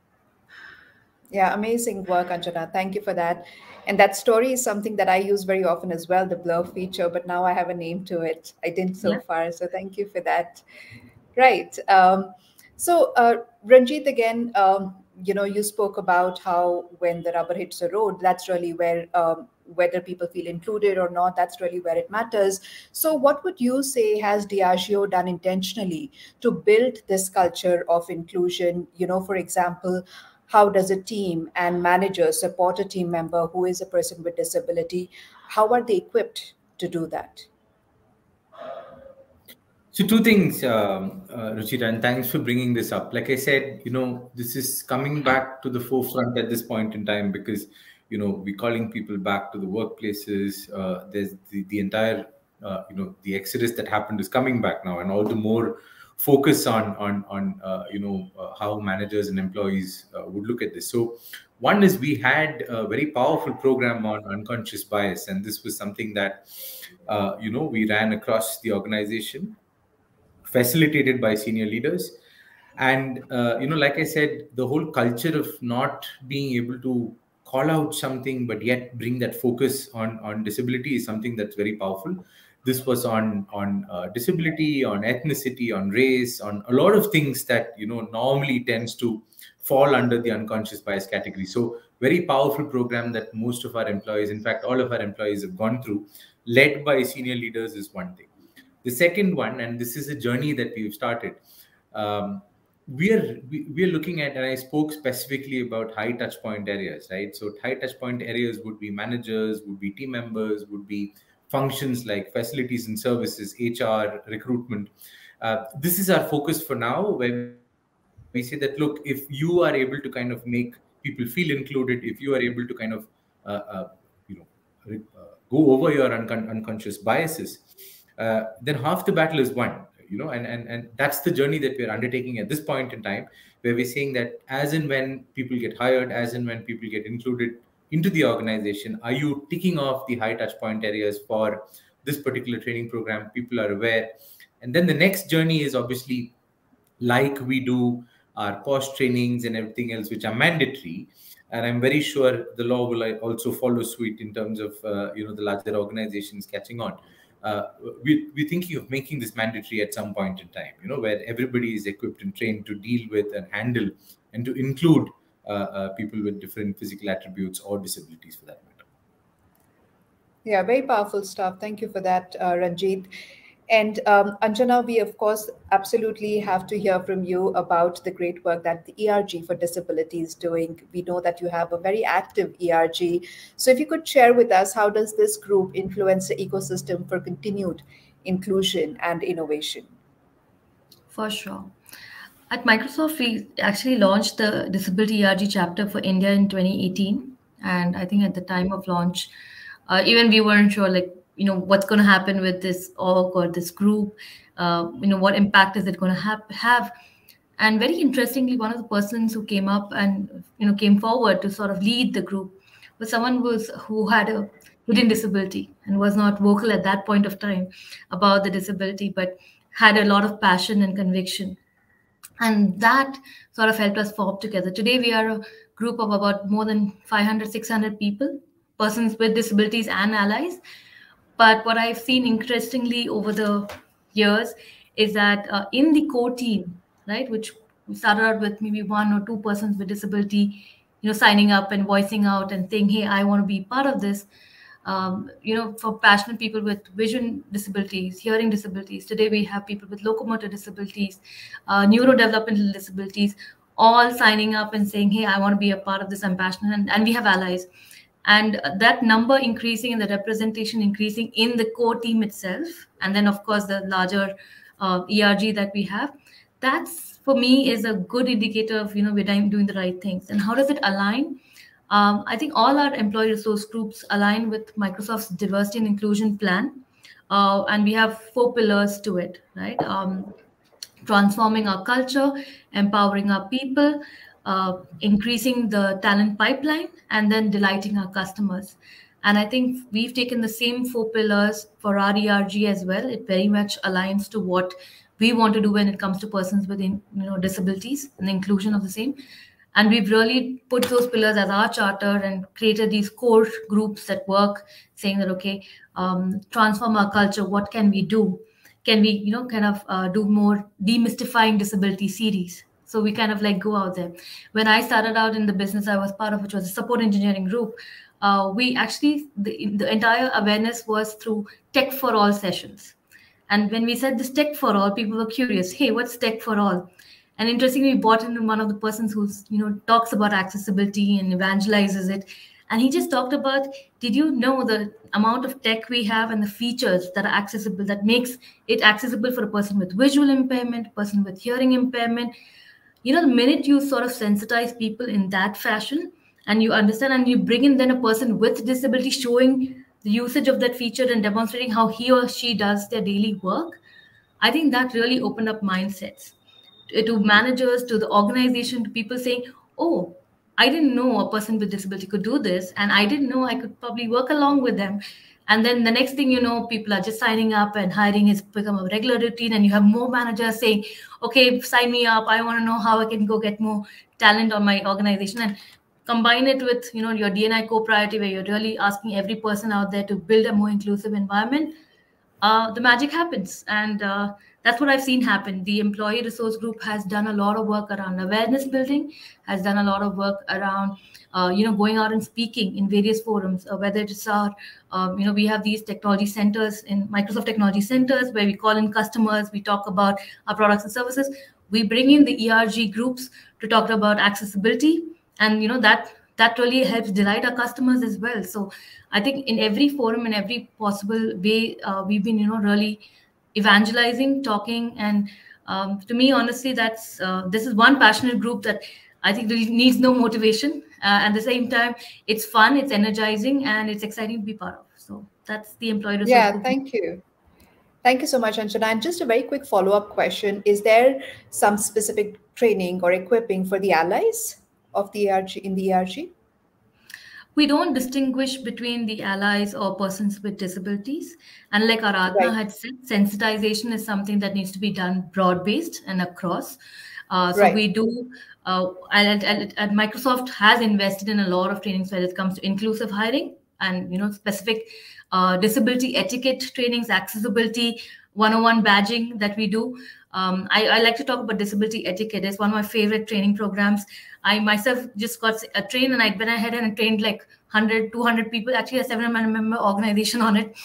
Yeah, amazing work, Anjana. Thank you for that. And that story is something that I use very often as well, the blur feature, but now I have a name to it. I didn't so yeah. far. So thank you for that. Right. Um, so, uh, Ranjit, again, um, you know, you spoke about how when the rubber hits the road, that's really where um, whether people feel included or not, that's really where it matters. So, what would you say has Diageo done intentionally to build this culture of inclusion? You know, for example, how does a team and manager support a team member who is a person with disability how are they equipped to do that so two things um, uh, ruchira and thanks for bringing this up. Like i said you know this is coming back to the forefront at this point in time because you know we're calling people back to the workplaces. Uh, there's the, the entire uh, you know the exodus that happened is coming back now and all the more focus on on on uh, you know uh, how managers and employees uh, would look at this. So one is we had a very powerful program on unconscious bias and this was something that you know we ran across the organization facilitated by senior leaders. And uh, you know like i said the whole culture of not being able to call out something but yet bring that focus on on disability is something that's very powerful. This was on on uh, disability on ethnicity on race on a lot of things that you know normally tends to fall under the unconscious bias category. So very powerful program that most of our employees in fact all of our employees have gone through led by senior leaders is one thing the second one and this is a journey that we've started um, we are we, are looking at and i spoke specifically about high touch point areas right so high touch point areas would be managers would be team members would be functions like facilities and services, HR, recruitment. Uh, this is our focus for now, where we say that look, if you are able to kind of make people feel included, if you are able to kind of uh, uh, you know uh, go over your un- unconscious biases, uh, then half the battle is won. You know, and, and and that's the journey that we're undertaking at this point in time, where we're saying that as and when people get hired, as and when people get included into the organization? Are you ticking off the high touch point areas for this particular training program? People are aware. And then the next journey is obviously like we do our cost trainings and everything else, which are mandatory. And I'm very sure the law will also follow suit in terms of uh, you know the larger organizations catching on. Uh, we, we're thinking of making this mandatory at some point in time, you know, where everybody is equipped and trained to deal with and handle and to include uh, uh, people with different physical attributes or disabilities for that matter. Yeah, very powerful stuff. Thank you for that, uh, Ranjit. And um, Anjana, we of course absolutely have to hear from you about the great work that the ERG for Disability is doing. We know that you have a very active ERG. So if you could share with us, how does this group influence the ecosystem for continued inclusion and innovation? For sure. At Microsoft, we actually launched the Disability ERG chapter for India in 2018. And I think at the time of launch, uh, even we weren't sure, like, you know, what's going to happen with this org or this group. Uh, you know, what impact is it going to have? have? And very interestingly, one of the persons who came up and you know came forward to sort of lead the group was someone who was who had a hidden disability and was not vocal at that point of time about the disability, but had a lot of passion and conviction. And that sort of helped us form together. Today, we are a group of about more than 500, 600 people, persons with disabilities and allies. But what I've seen interestingly over the years is that uh, in the core team, right, which started out with maybe one or two persons with disability, you know, signing up and voicing out and saying, "Hey, I want to be part of this." Um, you know, for passionate people with vision disabilities, hearing disabilities. Today we have people with locomotor disabilities, uh, neurodevelopmental disabilities, all signing up and saying, "Hey, I want to be a part of this. I'm passionate," and, and we have allies and that number increasing and the representation increasing in the core team itself and then of course the larger uh, erg that we have that's for me is a good indicator of you know we're doing the right things. And how does it align? Um, i think all our employee resource groups align with microsoft's diversity and inclusion plan uh, and we have four pillars to it right? Um, transforming our culture empowering our people uh, increasing the talent pipeline and then delighting our customers. And I think we've taken the same four pillars for our ERG as well. It very much aligns to what we want to do when it comes to persons with you know disabilities and the inclusion of the same. And we've really put those pillars as our charter and created these core groups that work, saying that okay, um, transform our culture. What can we do? Can we you know kind of uh, do more demystifying disability series? So we kind of like go out there. When I started out in the business I was part of, which was a support engineering group, uh, we actually, the, the entire awareness was through tech for all sessions. And when we said this tech for all, people were curious, hey, what's tech for all? And interestingly, we brought in one of the persons who's, you know, talks about accessibility and evangelizes it. And he just talked about, did you know the amount of tech we have and the features that are accessible that makes it accessible for a person with visual impairment, person with hearing impairment, you know the minute you sort of sensitize people in that fashion and you understand and you bring in then a person with disability showing the usage of that feature and demonstrating how he or she does their daily work i think that really opened up mindsets. To managers to the organization to people saying oh i didn't know a person with disability could do this and i didn't know i could probably work along with them and then the next thing you know people are just signing up and hiring has become a regular routine. And you have more managers saying okay sign me up. I want to know how i can go get more talent on my organization. And combine it with you know your dni co-priority where you're really asking every person out there to build a more inclusive environment uh, the magic happens and uh, that's what I've seen happen. The employee resource group has done a lot of work around awareness building, has done a lot of work around, uh, you know, going out and speaking in various forums, uh, whether it's our, um, you know, we have these technology centers in Microsoft Technology Centers where we call in customers, we talk about our products and services. We bring in the ERG groups to talk about accessibility, and you know that that really helps delight our customers as well. So I think in every forum, in every possible way, uh, we've been, you know, really evangelizing, talking, and um, to me, honestly, that's uh, this is one passionate group that I think really needs no motivation. Uh, at the same time, it's fun, it's energizing, and it's exciting to be part of. So that's the employer. Yeah, group. thank you. Thank you so much, Anjana. And just a very quick follow-up question: Is there some specific training or equipping for the allies of the ERG in the ERG? we don't distinguish between the allies or persons with disabilities. And like Aradhana right. had said, sensitization is something that needs to be done broad based and across. Uh, so right. we do, uh, and, and, and, Microsoft has invested in a lot of trainings when it comes to inclusive hiring and you know specific uh, disability etiquette trainings, accessibility 101 badging that we do. Um, I, I, like to talk about disability etiquette. It's one of my favorite training programs. I myself just got a train and I went ahead and trained like 100, 200 people, actually a seven member organization on it.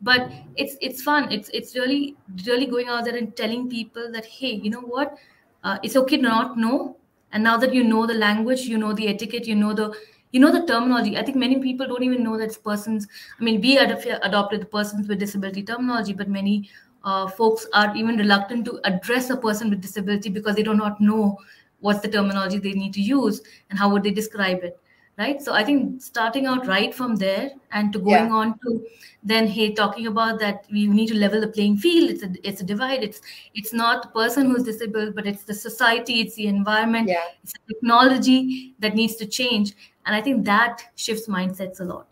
But it's it's fun. It's it's really really going out there and telling people that hey, you know what, uh, it's okay to not know. And now that you know the language, you know the etiquette, you know the you know the terminology. I think many people don't even know that persons. I mean, we adopted the persons with disability terminology, but many uh, folks are even reluctant to address a person with disability because they do not know what's the terminology they need to use and how would they describe it right so i think starting out right from there and to going yeah. on to then hey talking about that we need to level the playing field it's a it's a divide it's it's not the person who's disabled but it's the society it's the environment yeah. it's the technology that needs to change and i think that shifts mindsets a lot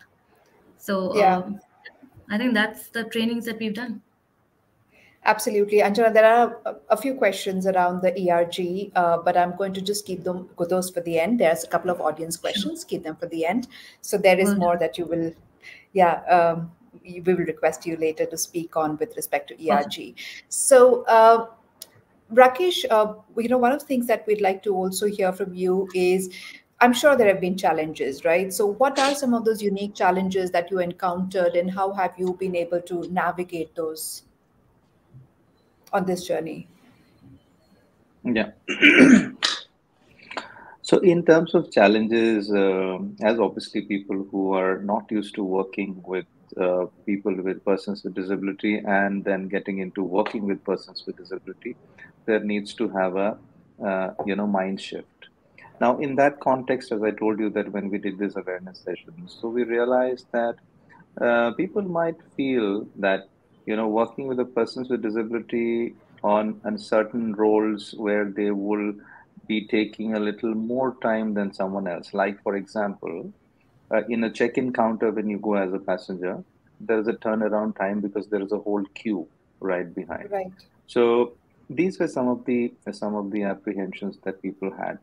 so yeah. um, i think that's the trainings that we've done Absolutely. Anjana, there are a, few questions around the ERG, uh, but I'm going to just keep them those for the end. There's a couple of audience questions, keep them for the end. So there is more that you will, yeah, um, we will request you later to speak on with respect to ERG. So, uh, Rakesh, uh, you know, one of the things that we'd like to also hear from you is I'm sure there have been challenges, right? So, what are some of those unique challenges that you encountered, and how have you been able to navigate those? On this journey? Yeah. so, in terms of challenges, uh, as obviously people who are not used to working with uh, people with persons with disability and then getting into working with persons with disability, there needs to have a uh, you know mind shift. Now, in that context, as I told you that when we did this awareness session so we realized that uh, people might feel that you know, working with the persons with disability on certain roles where they will be taking a little more time than someone else. Like, for example, uh, in a check-in counter when you go as a passenger, there is a turnaround time because there is a whole queue right behind. Right. So these were some of the some of the apprehensions that people had.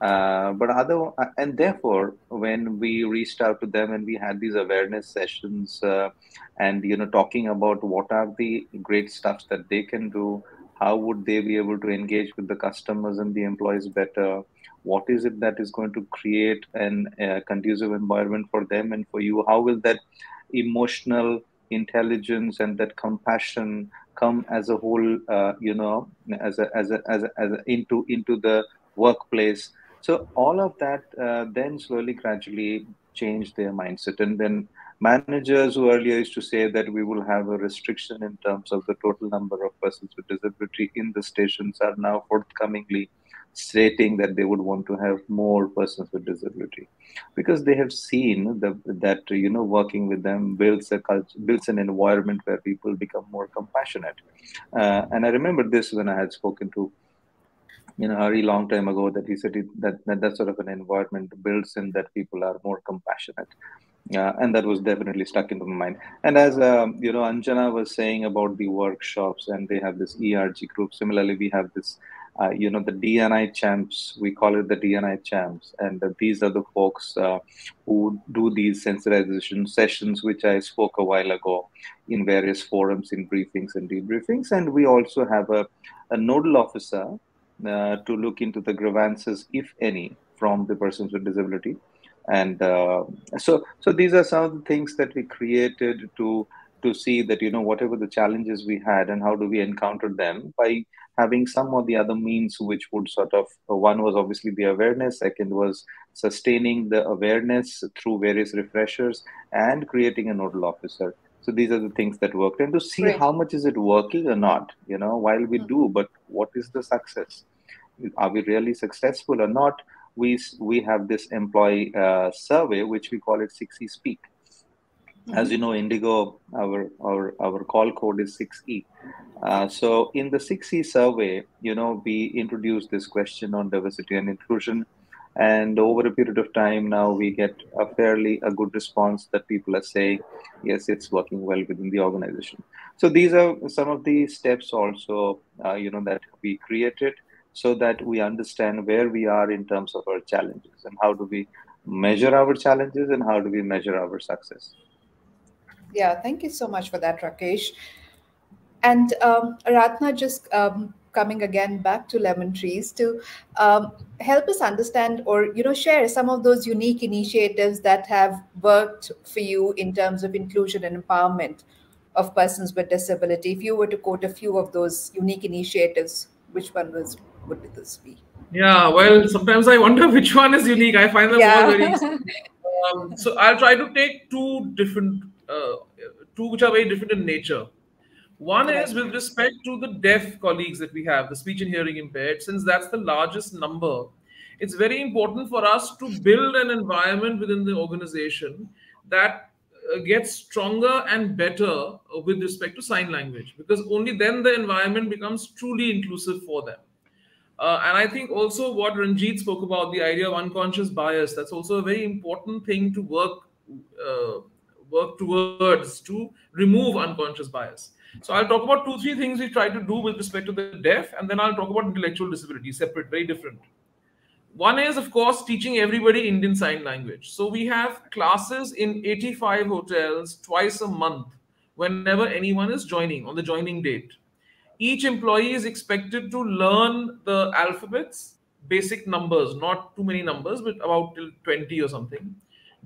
Uh, but other uh, and therefore when we reached out to them and we had these awareness sessions uh, and you know talking about what are the great stuffs that they can do how would they be able to engage with the customers and the employees better? What is it that is going to create an uh, conducive environment for them and for you? How will that emotional intelligence and that compassion come as a whole uh, you know as a as a as a, as a into into the workplace so all of that uh, then slowly, gradually changed their mindset. And then managers who earlier used to say that we will have a restriction in terms of the total number of persons with disability in the stations are now forthcomingly stating that they would want to have more persons with disability because they have seen the, that you know working with them builds a culture builds an environment where people become more compassionate uh, and i remember this when i had spoken to you know a very long time ago that he said it, that, that that sort of an environment builds in that people are more compassionate. Uh, and that was definitely stuck into my mind. And as um, you know anjana was saying about the workshops and they have this erg group. Similarly we have this uh, you know the dni champs. We call it the dni champs. And uh, these are the folks uh, who do these sensitization sessions which i spoke a while ago in various forums in briefings and debriefings. And we also have a, a nodal officer uh, to look into the grievances, if any, from the persons with disability. And uh, so, so these are some of the things that we created to to see that you know whatever the challenges we had and how do we encounter them by having some of the other means which would sort of one was obviously the awareness second was sustaining the awareness through various refreshers and creating a nodal officer so these are the things that worked and to see right. how much is it working or not you know while we mm-hmm. do but what is the success are we really successful or not we we have this employee uh, survey which we call it 6e speak mm-hmm. as you know indigo our our our call code is 6e uh, so in the 6e survey you know we introduced this question on diversity and inclusion and over a period of time now we get a fairly a good response that people are saying yes it's working well within the organization. So these are some of the steps also uh, you know that we created so that we understand where we are in terms of our challenges and how do we measure our challenges and how do we measure our success. Yeah thank you so much for that rakesh. And um, ratna just um, coming again back to lemon trees to um, help us understand or you know share some of those unique initiatives that have worked for you in terms of inclusion and empowerment of persons with disability. If you were to quote a few of those unique initiatives which one was would this be? Yeah well sometimes i wonder which one is unique. I find them yeah. all very um, so i'll try to take two different uh, two which are very different in nature One is with respect to the deaf colleagues that we have, the speech and hearing impaired, since that's the largest number, it's very important for us to build an environment within the organization that uh, gets stronger and better with respect to sign language, because only then the environment becomes truly inclusive for them. Uh, and I think also what Ranjit spoke about, the idea of unconscious bias, that's also a very important thing to work uh, work towards to remove unconscious bias. So I'll talk about two, three things we try to do with respect to the deaf, and then I'll talk about intellectual disability, separate, very different. One is, of course, teaching everybody Indian Sign Language. So we have classes in 85 hotels twice a month whenever anyone is joining on the joining date. Each employee is expected to learn the alphabets, basic numbers, not too many numbers, but about 20 or something,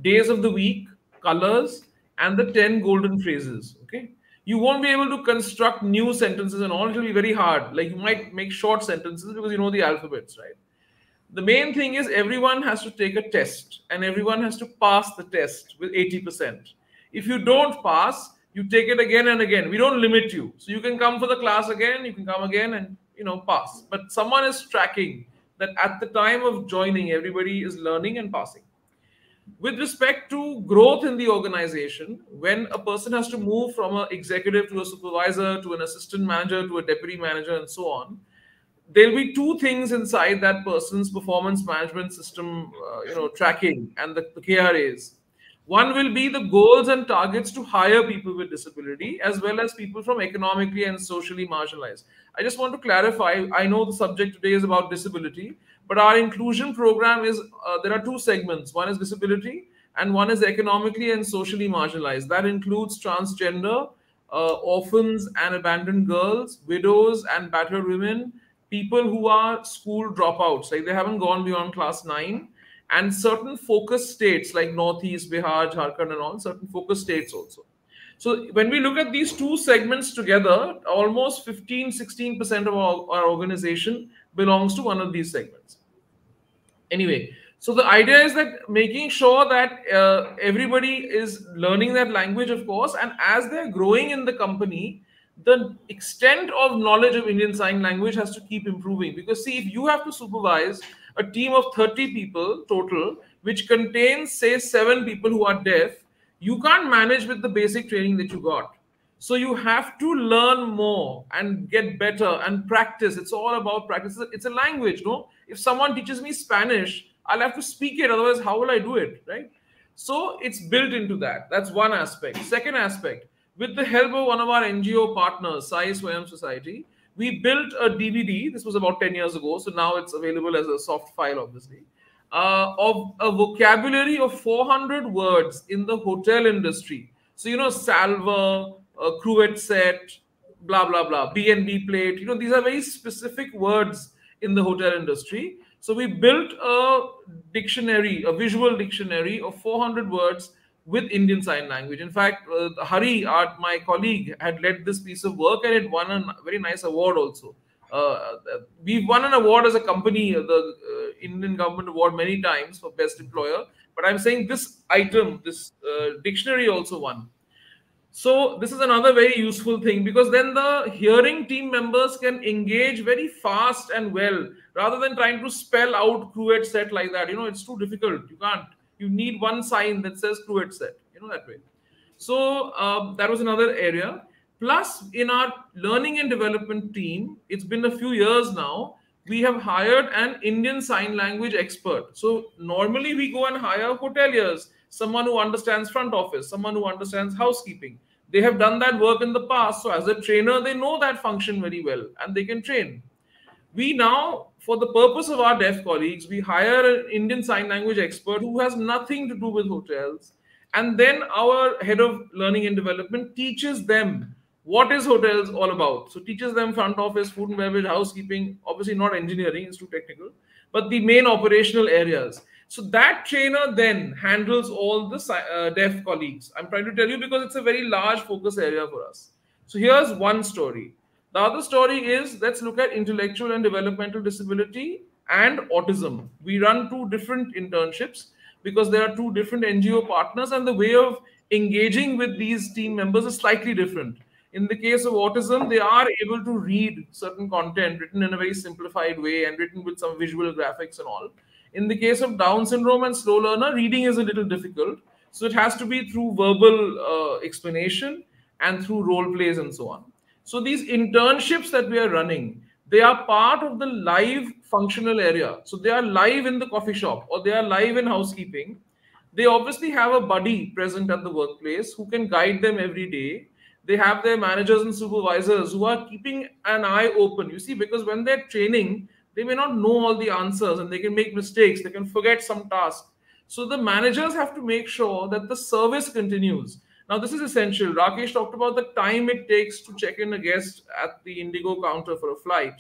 days of the week, colors, and the 10 golden phrases. You won't be able to construct new sentences and all. It will be very hard. Like you might make short sentences because you know the alphabets, right? The main thing is everyone has to take a test and everyone has to pass the test with 80%. If you don't pass, you take it again and again. We don't limit you. So you can come for the class again, you can come again and you know pass. But someone is tracking that at the time of joining, everybody is learning and passing with respect to growth in the organization, when a person has to move from an executive to a supervisor to an assistant manager to a deputy manager and so on, there'll be two things inside that person's performance management system, uh, you know, tracking and the, the KRAs. One will be the goals and targets to hire people with disability as well as people from economically and socially marginalized. I just want to clarify. I know the subject today is about disability, but our inclusion program is uh, there are two segments. One is disability, and one is economically and socially marginalized. That includes transgender, uh, orphans and abandoned girls, widows and battered women, people who are school dropouts, like they haven't gone beyond class nine, and certain focus states like Northeast, Bihar, Jharkhand, and all, certain focus states also. So when we look at these two segments together, almost 15, 16% of our, our organization belongs to one of these segments anyway so the idea is that making sure that uh, everybody is learning that language of course and as they're growing in the company the extent of knowledge of indian sign language has to keep improving. Because see if you have to supervise a team of 30 people total which contains say seven people who are deaf you can't manage with the basic training that you got. So you have to learn more and get better and practice. It's all about practice. It's a language no if someone teaches me Spanish, I'll have to speak it. Otherwise, how will I do it? Right. So it's built into that. That's one aspect. Second aspect, with the help of one of our NGO partners, Sai Swayam Society, we built a DVD. This was about 10 years ago. So now it's available as a soft file, obviously, uh, of a vocabulary of 400 words in the hotel industry. So, you know, salver, a cruet set, blah, blah, blah, B&B plate. You know, these are very specific words in the hotel industry. So we built a dictionary, a visual dictionary of 400 words with Indian Sign Language. In fact, uh, Hari, our, my colleague, had led this piece of work and it won a very nice award also. Uh, we've won an award as a company, uh, the uh, Indian government award many times for best employer. But I'm saying this item, this uh, dictionary also won. So this is another very useful thing because then the hearing team members can engage very fast and well rather than trying to spell out cruet set like that. You know, it's too difficult. You can't. You need one sign that says cruet set. You know that way. So um, that was another area. Plus, in our learning and development team, it's been a few years now. We have hired an Indian Sign Language expert. So normally we go and hire hoteliers someone who understands front office, someone who understands housekeeping. They have done that work in the past. So, as a trainer, they know that function very well and they can train. We now, for the purpose of our deaf colleagues, we hire an Indian Sign Language expert who has nothing to do with hotels. And then our head of learning and development teaches them what is hotels all about. So, teaches them front office, food and beverage, housekeeping, obviously not engineering, it's too technical, but the main operational areas so that trainer then handles all the uh, deaf colleagues. I'm trying to tell you because it's a very large focus area for us. So here's one story. The other story is let's look at intellectual and developmental disability and autism. We run two different internships because there are two different NGO partners and the way of engaging with these team members is slightly different. In the case of autism, they are able to read certain content written in a very simplified way and written with some visual graphics and all. In the case of Down syndrome and slow learner, reading is a little difficult. So it has to be through verbal uh, explanation and through role plays and so on. So these internships that we are running, they are part of the live functional area. So they are live in the coffee shop or they are live in housekeeping. They obviously have a buddy present at the workplace who can guide them every day. They have their managers and supervisors who are keeping an eye open. You see, because when they're training, they may not know all the answers and they can make mistakes, they can forget some task. So the managers have to make sure that the service continues now, this is essential. Rakesh talked about the time it takes to check in a guest at the Indigo counter for a flight.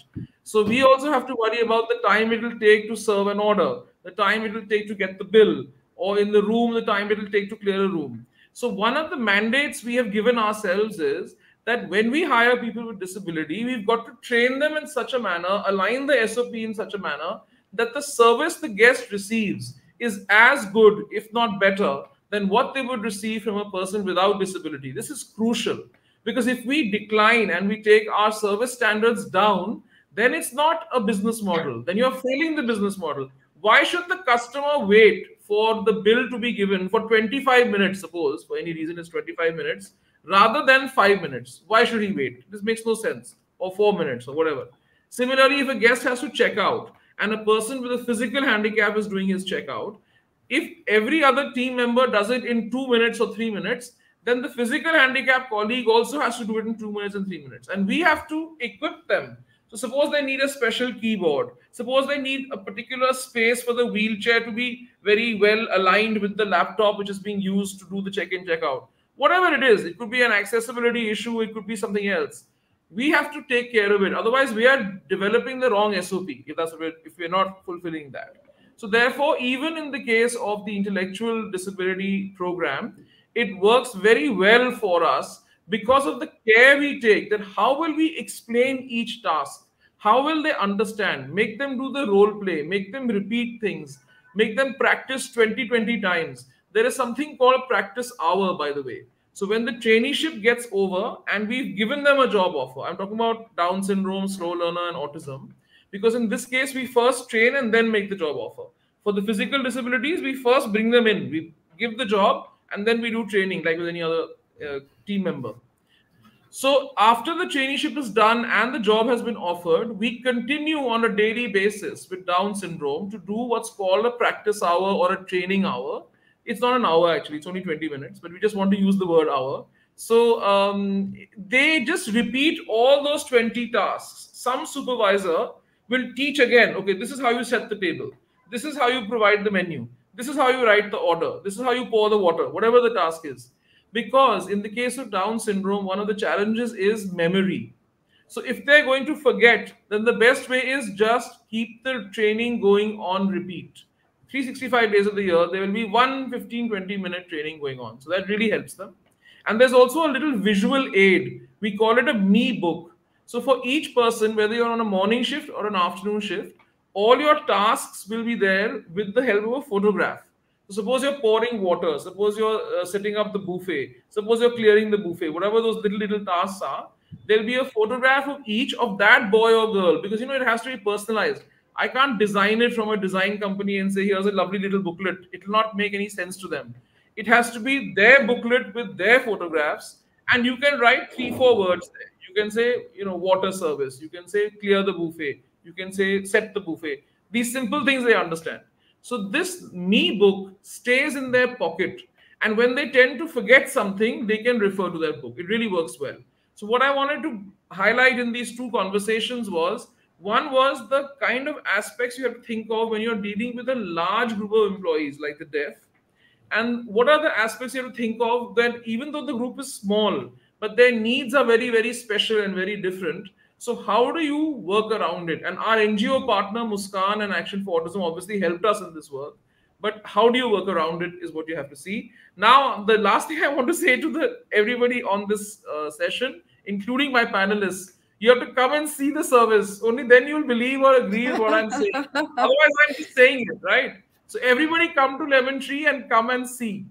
So we also have to worry about the time it will take to serve an order, the time it will take to get the bill, or in the room, the time it will take to clear a room. So one of the mandates we have given ourselves is that when we hire people with disability, we've got to train them in such a manner, align the SOP in such a manner that the service the guest receives is as good, if not better, than what they would receive from a person without disability. This is crucial because if we decline and we take our service standards down, then it's not a business model. Then you're failing the business model. Why should the customer wait for the bill to be given for 25 minutes, suppose, for any reason it's 25 minutes, rather than five minutes? Why should he wait? This makes no sense. Or four minutes or whatever. Similarly, if a guest has to check out and a person with a physical handicap is doing his checkout, if every other team member does it in two minutes or three minutes, then the physical handicap colleague also has to do it in two minutes and three minutes. And we have to equip them. So suppose they need a special keyboard. Suppose they need a particular space for the wheelchair to be very well aligned with the laptop which is being used to do the check-in, check-out. Whatever it is, it could be an accessibility issue, it could be something else. We have to take care of it. Otherwise, we are developing the wrong SOP if that's if we're not fulfilling that. So therefore, even in the case of the intellectual disability program, it works very well for us because of the care we take that how will we explain each task? How will they understand? Make them do the role play, make them repeat things, make them practice 20, 20 times. There is something called a practice hour, by the way. So when the traineeship gets over and we've given them a job offer, I'm talking about Down syndrome, slow learner, and autism because in this case we first train and then make the job offer. For the physical disabilities we first bring them in. We give the job and then we do training like with any other uh, team member. So after the traineeship is done and the job has been offered we continue on a daily basis with down syndrome to do what's called a practice hour or a training hour it's not an hour actually. It's only 20 minutes but we just want to use the word hour. So um, they just repeat all those 20 tasks. Some supervisor will teach again okay this is how you set the table. This is how you provide the menu. This is how you write the order. This is how you pour the water whatever the task is. Because in the case of down syndrome one of the challenges is memory. So if they're going to forget then the best way is just keep the training going on repeat 365 days of the year there will be one 15 20 minute training going on. So that really helps them. And there's also a little visual aid. We call it a me book. So for each person, whether you're on a morning shift or an afternoon shift, all your tasks will be there with the help of a photograph. So suppose you're pouring water, suppose you're uh, setting up the buffet, suppose you're clearing the buffet, whatever those little little tasks are, there'll be a photograph of each of that boy or girl because you know it has to be personalized. I can't design it from a design company and say here's a lovely little booklet. It will not make any sense to them. It has to be their booklet with their photographs, and you can write three, four words there. You can say you know water service. You can say clear the buffet. You can say set the buffet. These simple things they understand. So this me book stays in their pocket and when they tend to forget something they can refer to that book. It really works well. So what i wanted to highlight in these two conversations was one was the kind of aspects you have to think of when you're dealing with a large group of employees like the deaf and what are the aspects you have to think of that even though the group is small but their needs are very, very special and very different. So, how do you work around it? And our NGO partner, Muskan and Action for Autism, obviously helped us in this work. But how do you work around it is what you have to see. Now, the last thing I want to say to the everybody on this uh, session, including my panelists, you have to come and see the service. Only then you'll believe or agree with what I'm saying. Otherwise, I'm just saying it, right? So everybody come to Lemon Tree and come and see.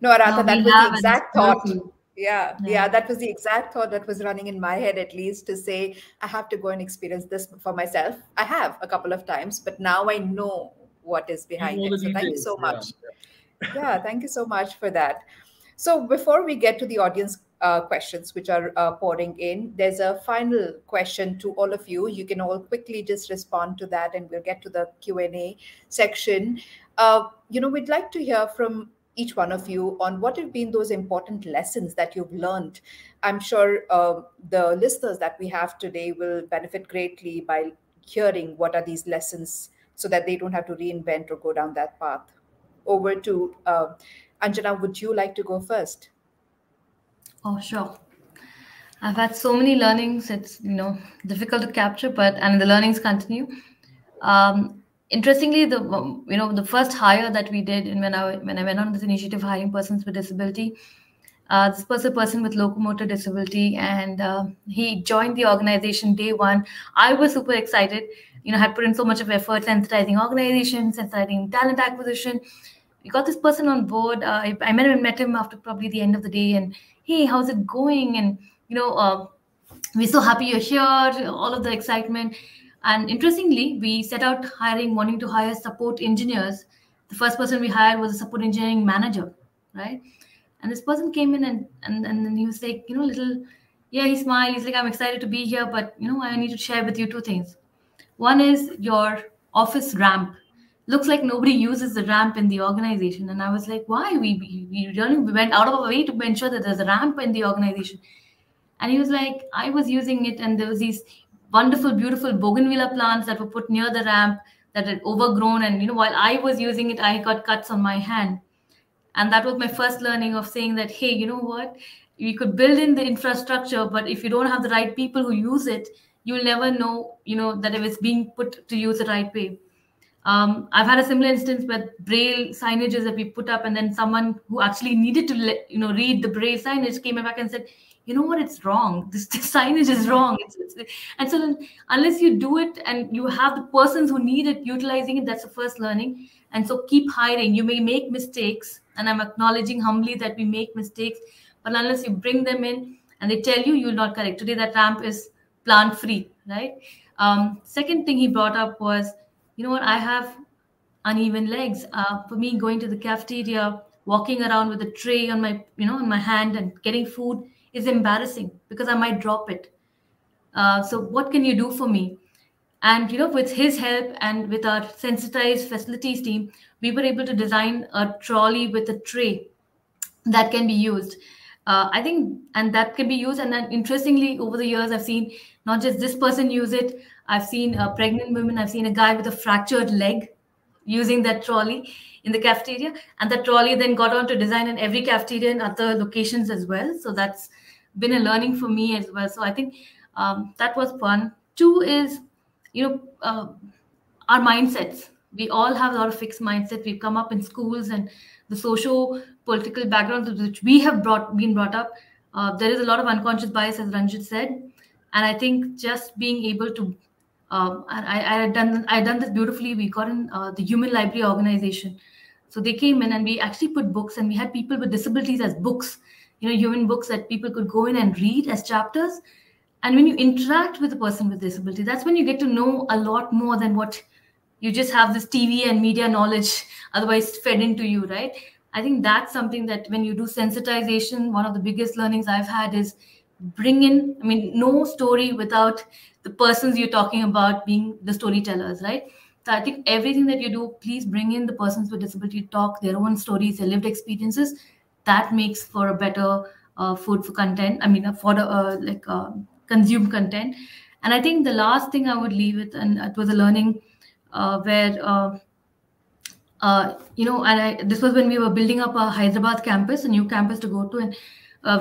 No, Aradhana, that was the exact thought. Yeah, yeah, yeah, that was the exact thought that was running in my head, at least, to say I have to go and experience this for myself. I have a couple of times, but now I know what is behind it. So thank you so much. Yeah. yeah, thank you so much for that. So before we get to the audience uh, questions which are uh, pouring in, there's a final question to all of you. You can all quickly just respond to that, and we'll get to the Q and A section. Uh, you know, we'd like to hear from each one of you on what have been those important lessons that you've learned. I'm sure uh, the listeners that we have today will benefit greatly by hearing what are these lessons so that they don't have to reinvent or go down that path. Over to uh, Anjana, would you like to go first? Oh, sure. I've had so many learnings. It's you know difficult to capture, but and the learnings continue. Um, interestingly, the you know the first hire that we did, and when I when I went on this initiative hiring persons with disability, uh, this was a person with locomotor disability, and uh, he joined the organization day one. I was super excited. You know, had put in so much of effort, sensitizing organizations, sensitizing talent acquisition. We got this person on board. Uh, I, I met him, met him after probably the end of the day, and hey, how's it going? And you know, uh, we're so happy you're here. All of the excitement. And interestingly, we set out hiring, wanting to hire support engineers. The first person we hired was a support engineering manager, right? And this person came in and and, and then he was like, you know, little, yeah, he smiled. He's like, I'm excited to be here, but you know, I need to share with you two things. One is your office ramp. Looks like nobody uses the ramp in the organization. And I was like, why? We, we, we went out of our way to ensure that there's a ramp in the organization. And he was like, I was using it, and there was these wonderful, beautiful bougainvillea plants that were put near the ramp that had overgrown. And you know, while I was using it, I got cuts on my hand. And that was my first learning of saying that, hey, you know what? You could build in the infrastructure, but if you don't have the right people who use it, you'll never know, you know, that if it's being put to use the right way. Um, I've had a similar instance with braille signages that we put up, and then someone who actually needed to, let, you know, read the braille signage came back and said, you know what? It's wrong. This, this signage is wrong. It's, it's, and so then unless you do it and you have the persons who need it utilizing it that's the first learning. And so keep hiring you may make mistakes and i'm acknowledging humbly that we make mistakes but unless you bring them in and they tell you you'll not correct. Today that ramp is plant free right? Um, second thing he brought up was you know what i have uneven legs uh, for me going to the cafeteria walking around with a tray on my you know in my hand and getting food is embarrassing because I might drop it. Uh, so what can you do for me? And you know, with his help and with our sensitized facilities team, we were able to design a trolley with a tray that can be used. Uh, I think, and that can be used. And then, interestingly, over the years, I've seen not just this person use it. I've seen a pregnant women. I've seen a guy with a fractured leg using that trolley in the cafeteria, and that trolley then got on to design in every cafeteria in other locations as well. So that's been a learning for me as well. So I think um, that was fun. Two is, you know, uh, our mindsets. We all have a lot of fixed mindset. We've come up in schools and the social political backgrounds which we have brought been brought up. Uh, there is a lot of unconscious bias, as Ranjit said, and I think just being able to, um, I, I had done I had done this beautifully. We got in uh, the Human Library Organization, so they came in and we actually put books and we had people with disabilities as books you know human books that people could go in and read as chapters. And when you interact with a person with disability that's when you get to know a lot more than what you just have this tv and media knowledge otherwise fed into you right? I think that's something that when you do sensitization one of the biggest learnings i've had is bring in i mean no story without the persons you're talking about being the storytellers right? So i think everything that you do please bring in the persons with disability talk their own stories their lived experiences. That makes for a better uh, food for content i mean uh, for the uh, like uh, consume content. And i think the last thing i would leave with and it was a learning uh, where uh, you know and I, this was when we were building up a hyderabad campus a new campus to go to and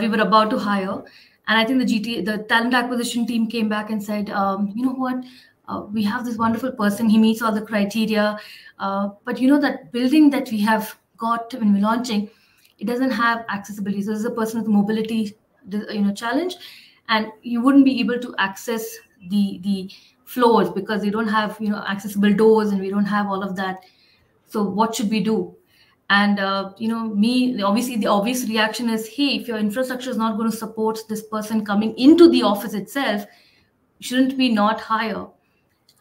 we were about to hire and i think the gt the talent acquisition team came back and said um, you know what uh, we have this wonderful person he meets all the criteria uh, but you know that building that we have got when we're launching it doesn't have accessibility. So this is a person with mobility, you know, challenge, and you wouldn't be able to access the the floors because they don't have you know accessible doors and we don't have all of that. So what should we do? And uh, you know me obviously the obvious reaction is hey if your infrastructure is not going to support this person coming into the office itself shouldn't we not hire?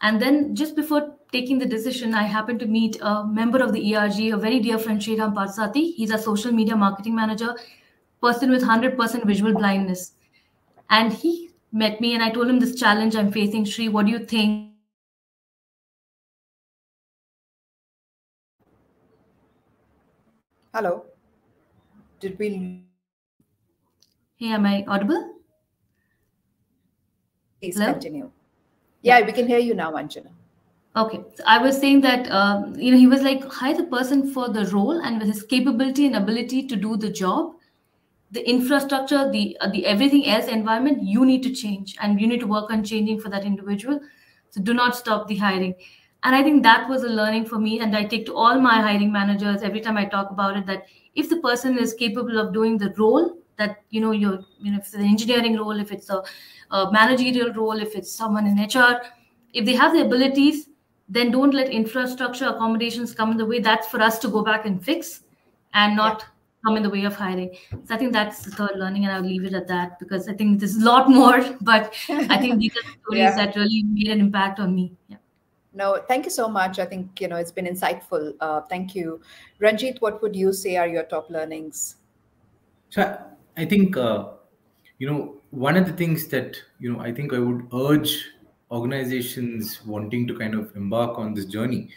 And then just before taking the decision i happened to meet a member of the erg a very dear friend Sriram Parsati. he's a social media marketing manager person with 100% visual blindness. And he met me and i told him this challenge i'm facing. Shri, what do you think Hello. Did we? Hey, am I audible? Please Hello? continue. Yeah, we can hear you now, Anjana. Okay, so I was saying that um, you know he was like hire the person for the role and with his capability and ability to do the job, the infrastructure, the uh, the everything else environment you need to change and you need to work on changing for that individual. So do not stop the hiring and i think that was a learning for me and i take to all my hiring managers every time i talk about it that if the person is capable of doing the role that you know you're you know if it's an engineering role if it's a, a managerial role if it's someone in hr if they have the abilities then don't let infrastructure accommodations come in the way that's for us to go back and fix and not yeah. come in the way of hiring so i think that's the third learning and i'll leave it at that because i think there's a lot more but i think these are stories yeah. that really made an impact on me yeah no, thank you so much. I think you know it's been insightful. Uh, thank you, Ranjit. What would you say are your top learnings? So I think uh, you know one of the things that you know I think I would urge organizations wanting to kind of embark on this journey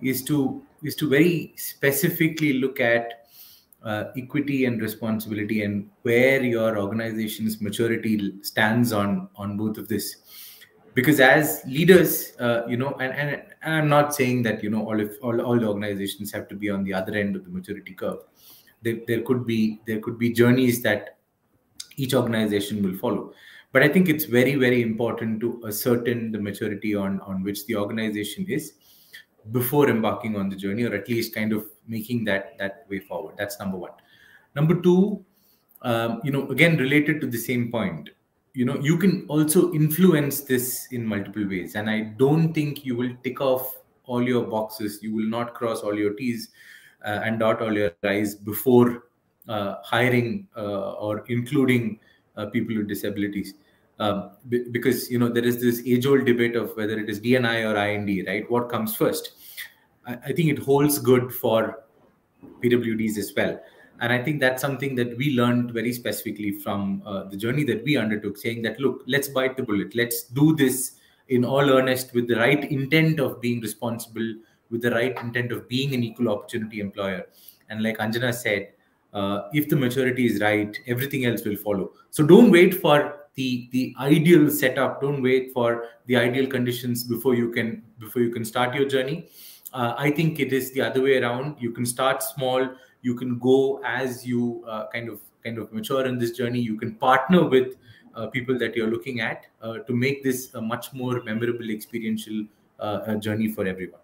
is to is to very specifically look at uh, equity and responsibility and where your organization's maturity stands on on both of this because as leaders uh, you know and, and, and i'm not saying that you know all of all, all the organizations have to be on the other end of the maturity curve. There, there could be there could be journeys that each organization will follow. But i think it's very very important to ascertain the maturity on on which the organization is before embarking on the journey or at least kind of making that that way forward. That's number one. Number two um, you know again related to the same point you know you can also influence this in multiple ways. And i don't think you will tick off all your boxes. You will not cross all your t's uh, and dot all your i's before uh, hiring uh, or including uh, people with disabilities. Um, because you know there is this age old debate of whether it is dni or ind right? What comes first? I, I think it holds good for pwds as well and i think that's something that we learned very specifically from uh, the journey that we undertook saying that look let's bite the bullet. Let's do this in all earnest with the right intent of being responsible with the right intent of being an equal opportunity employer. And like anjana said uh, if the maturity is right everything else will follow. So don't wait for the the ideal setup. Don't wait for the ideal conditions before you can before you can start your journey. Uh, i think it is the other way around. You can start small you can go as you uh, kind of kind of mature in this journey. You can partner with uh, people that you're looking at uh, to make this a much more memorable experiential uh, journey for everyone.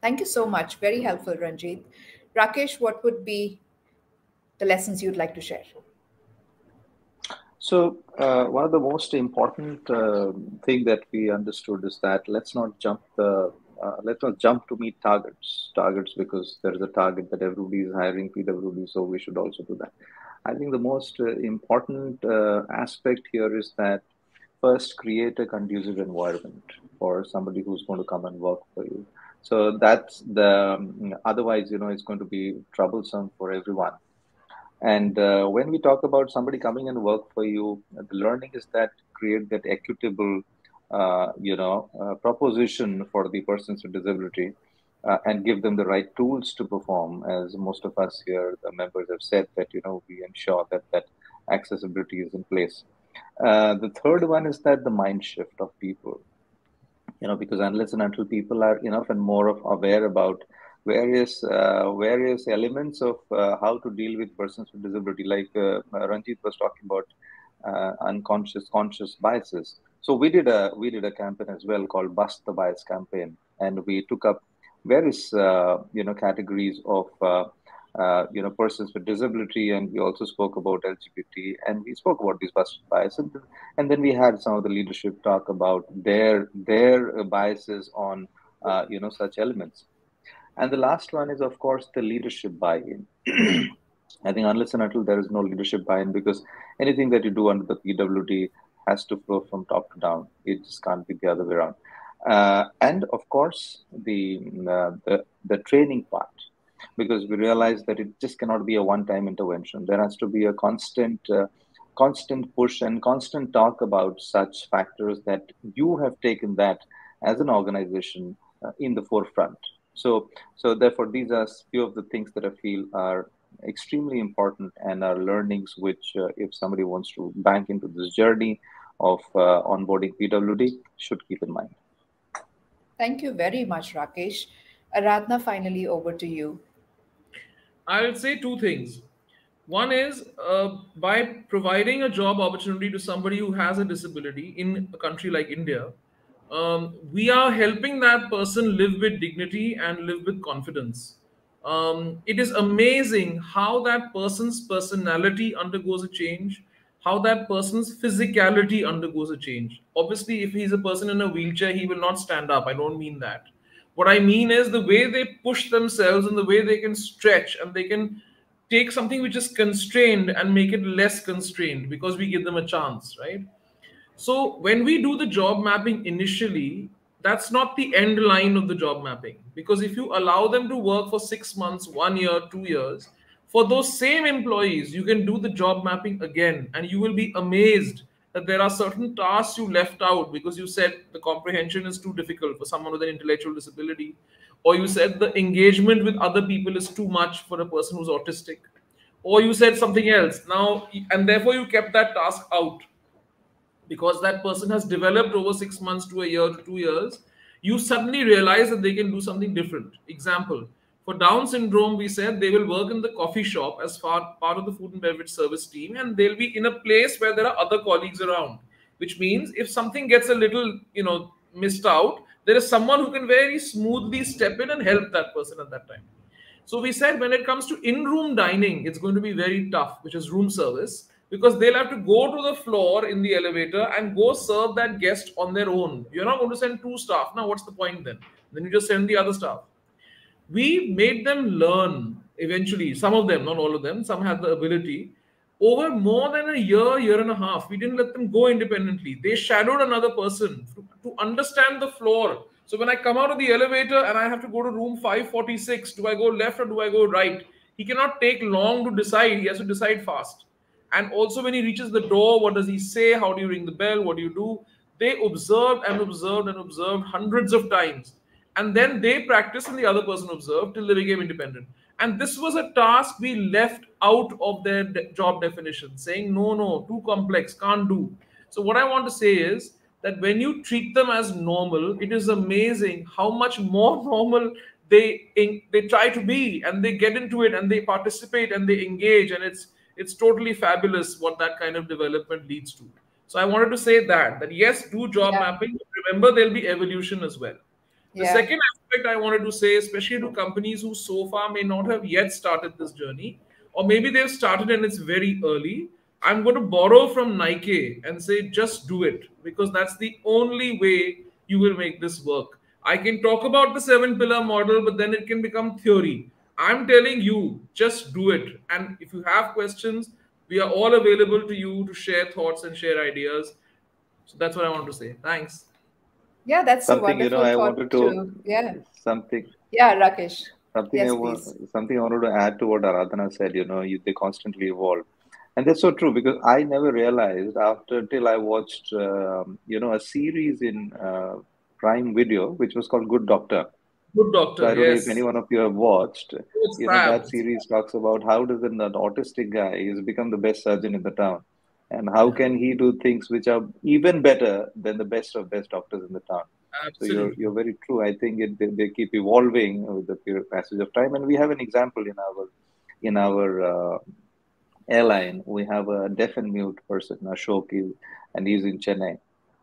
Thank you so much. Very helpful ranjit. Rakesh what would be the lessons you'd like to share? So uh, one of the most important uh, thing that we understood is that let's not jump the uh, let's not jump to meet targets targets because there is a target that everybody is hiring pwd so we should also do that. I think the most uh, important uh, aspect here is that first create a conducive environment for somebody who's going to come and work for you. So that's the um, otherwise you know it's going to be troublesome for everyone. And uh, when we talk about somebody coming and work for you the learning is that create that equitable you know, uh, proposition for the persons with disability uh, and give them the right tools to perform. As most of us here, the members have said that, you know, we ensure that that accessibility is in place. Uh, the third one is that the mind shift of people, you know, because unless and until people are enough and more of aware about various uh, various elements of uh, how to deal with persons with disability, like Ranjit was talking about unconscious, conscious biases so we did a we did a campaign as well called Bust the Bias campaign, and we took up various uh, you know categories of uh, uh, you know persons with disability, and we also spoke about LGBT, and we spoke about these bust bias, and, and then we had some of the leadership talk about their their biases on uh, you know such elements, And the last one is, of course, the leadership buy-in. I think unless and until there is no leadership buy-in, because anything that you do under the PWD has to flow from top to down. It just can't be the other way around. Uh, and of course, the, uh, the the training part, because we realize that it just cannot be a one-time intervention. There has to be a constant, uh, constant push and constant talk about such factors that you have taken that as an organization uh, in the forefront. So, so therefore, these are few of the things that I feel are extremely important and are learnings which, uh, if somebody wants to bank into this journey of uh, onboarding PWD, should keep in mind. Thank you very much, Rakesh. Aradhana, finally over to you. I'll say two things. One is uh, by providing a job opportunity to somebody who has a disability in a country like India, um, we are helping that person live with dignity and live with confidence. Um, it is amazing how that person's personality undergoes a change, how that person's physicality undergoes a change. Obviously, if he's a person in a wheelchair, he will not stand up. I don't mean that. What I mean is the way they push themselves and the way they can stretch and they can take something which is constrained and make it less constrained because we give them a chance, right? So when we do the job mapping initially, that's not the end line of the job mapping. Because if you allow them to work for six months, one year, two years, for those same employees, you can do the job mapping again and you will be amazed that there are certain tasks you left out because you said the comprehension is too difficult for someone with an intellectual disability, or you said the engagement with other people is too much for a person who's autistic, or you said something else. Now, and therefore you kept that task out because that person has developed over six months to a year to two years, you suddenly realize that they can do something different. Example, for Down syndrome, we said they will work in the coffee shop as far, part of the food and beverage service team, and they'll be in a place where there are other colleagues around. Which means if something gets a little, you know, missed out, there is someone who can very smoothly step in and help that person at that time. So we said when it comes to in-room dining, it's going to be very tough, which is room service because they'll have to go to the floor in the elevator and go serve that guest on their own. You're not going to send two staff. Now, what's the point then? Then you just send the other staff. We made them learn eventually, some of them, not all of them, some had the ability. Over more than a year, year and a half, we didn't let them go independently. They shadowed another person to, to understand the floor. So when I come out of the elevator and I have to go to room 546, do I go left or do I go right? He cannot take long to decide. He has to decide fast and also, when he reaches the door, what does he say? How do you ring the bell? What do you do? They observed and observed and observed hundreds of times. And then they practiced, and the other person observed till they became independent. And this was a task we left out of their de- job definition, saying, no, no, too complex, can't do. So, what I want to say is that when you treat them as normal, it is amazing how much more normal they they try to be and they get into it and they participate and they engage and it's it's totally fabulous what that kind of development leads to. So I wanted to say that that yes, do job yeah. mapping. Remember, there'll be evolution as well. The yeah. second aspect I wanted to say, especially to companies who so far may not have yet started this journey, or maybe they've started and it's very early. I'm going to borrow from Nike and say, just do it because that's the only way you will make this work. I can talk about the seven pillar model, but then it can become theory. I'm telling you, just do it. And if you have questions, we are all available to you to share thoughts and share ideas. So that's what I want to say. Thanks. Yeah, that's something you know. I wanted to, to, yeah something. Yeah, Rakesh. Something yes, I want, something I wanted to add to what Aradhana said. You know, you, they constantly evolve, and that's so true because I never realized after till I watched, um, you know, a series in uh, Prime Video which was called Good Doctor Good Doctor. So I don't yes. know if any one of you have watched. It's you know, that series talks about how does an, an autistic guy has become the best surgeon in the town, and how can he do things which are even better than the best of best doctors in the town. Absolutely. So you're, you're very true. I think it, they, they, keep evolving with the passage of time, and we have an example in our in our uh, airline. We have a deaf and mute person, Ashok, and he's in Chennai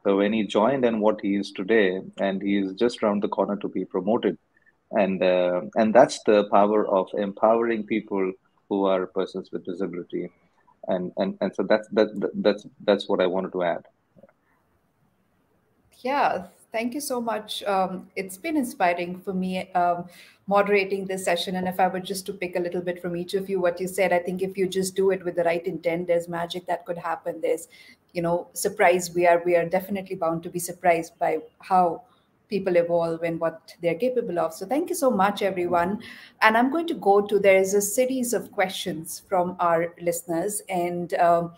so when he joined and what he is today, and he is just around the corner to be promoted, and uh, and that's the power of empowering people who are persons with disability, and and and so that's that that's that's what I wanted to add. Yeah, Thank you so much. Um, it's been inspiring for me um, moderating this session. And if I were just to pick a little bit from each of you, what you said, I think if you just do it with the right intent, there's magic that could happen. There's, you know, surprise. We are we are definitely bound to be surprised by how people evolve and what they're capable of. So thank you so much, everyone. And I'm going to go to there is a series of questions from our listeners and. Um,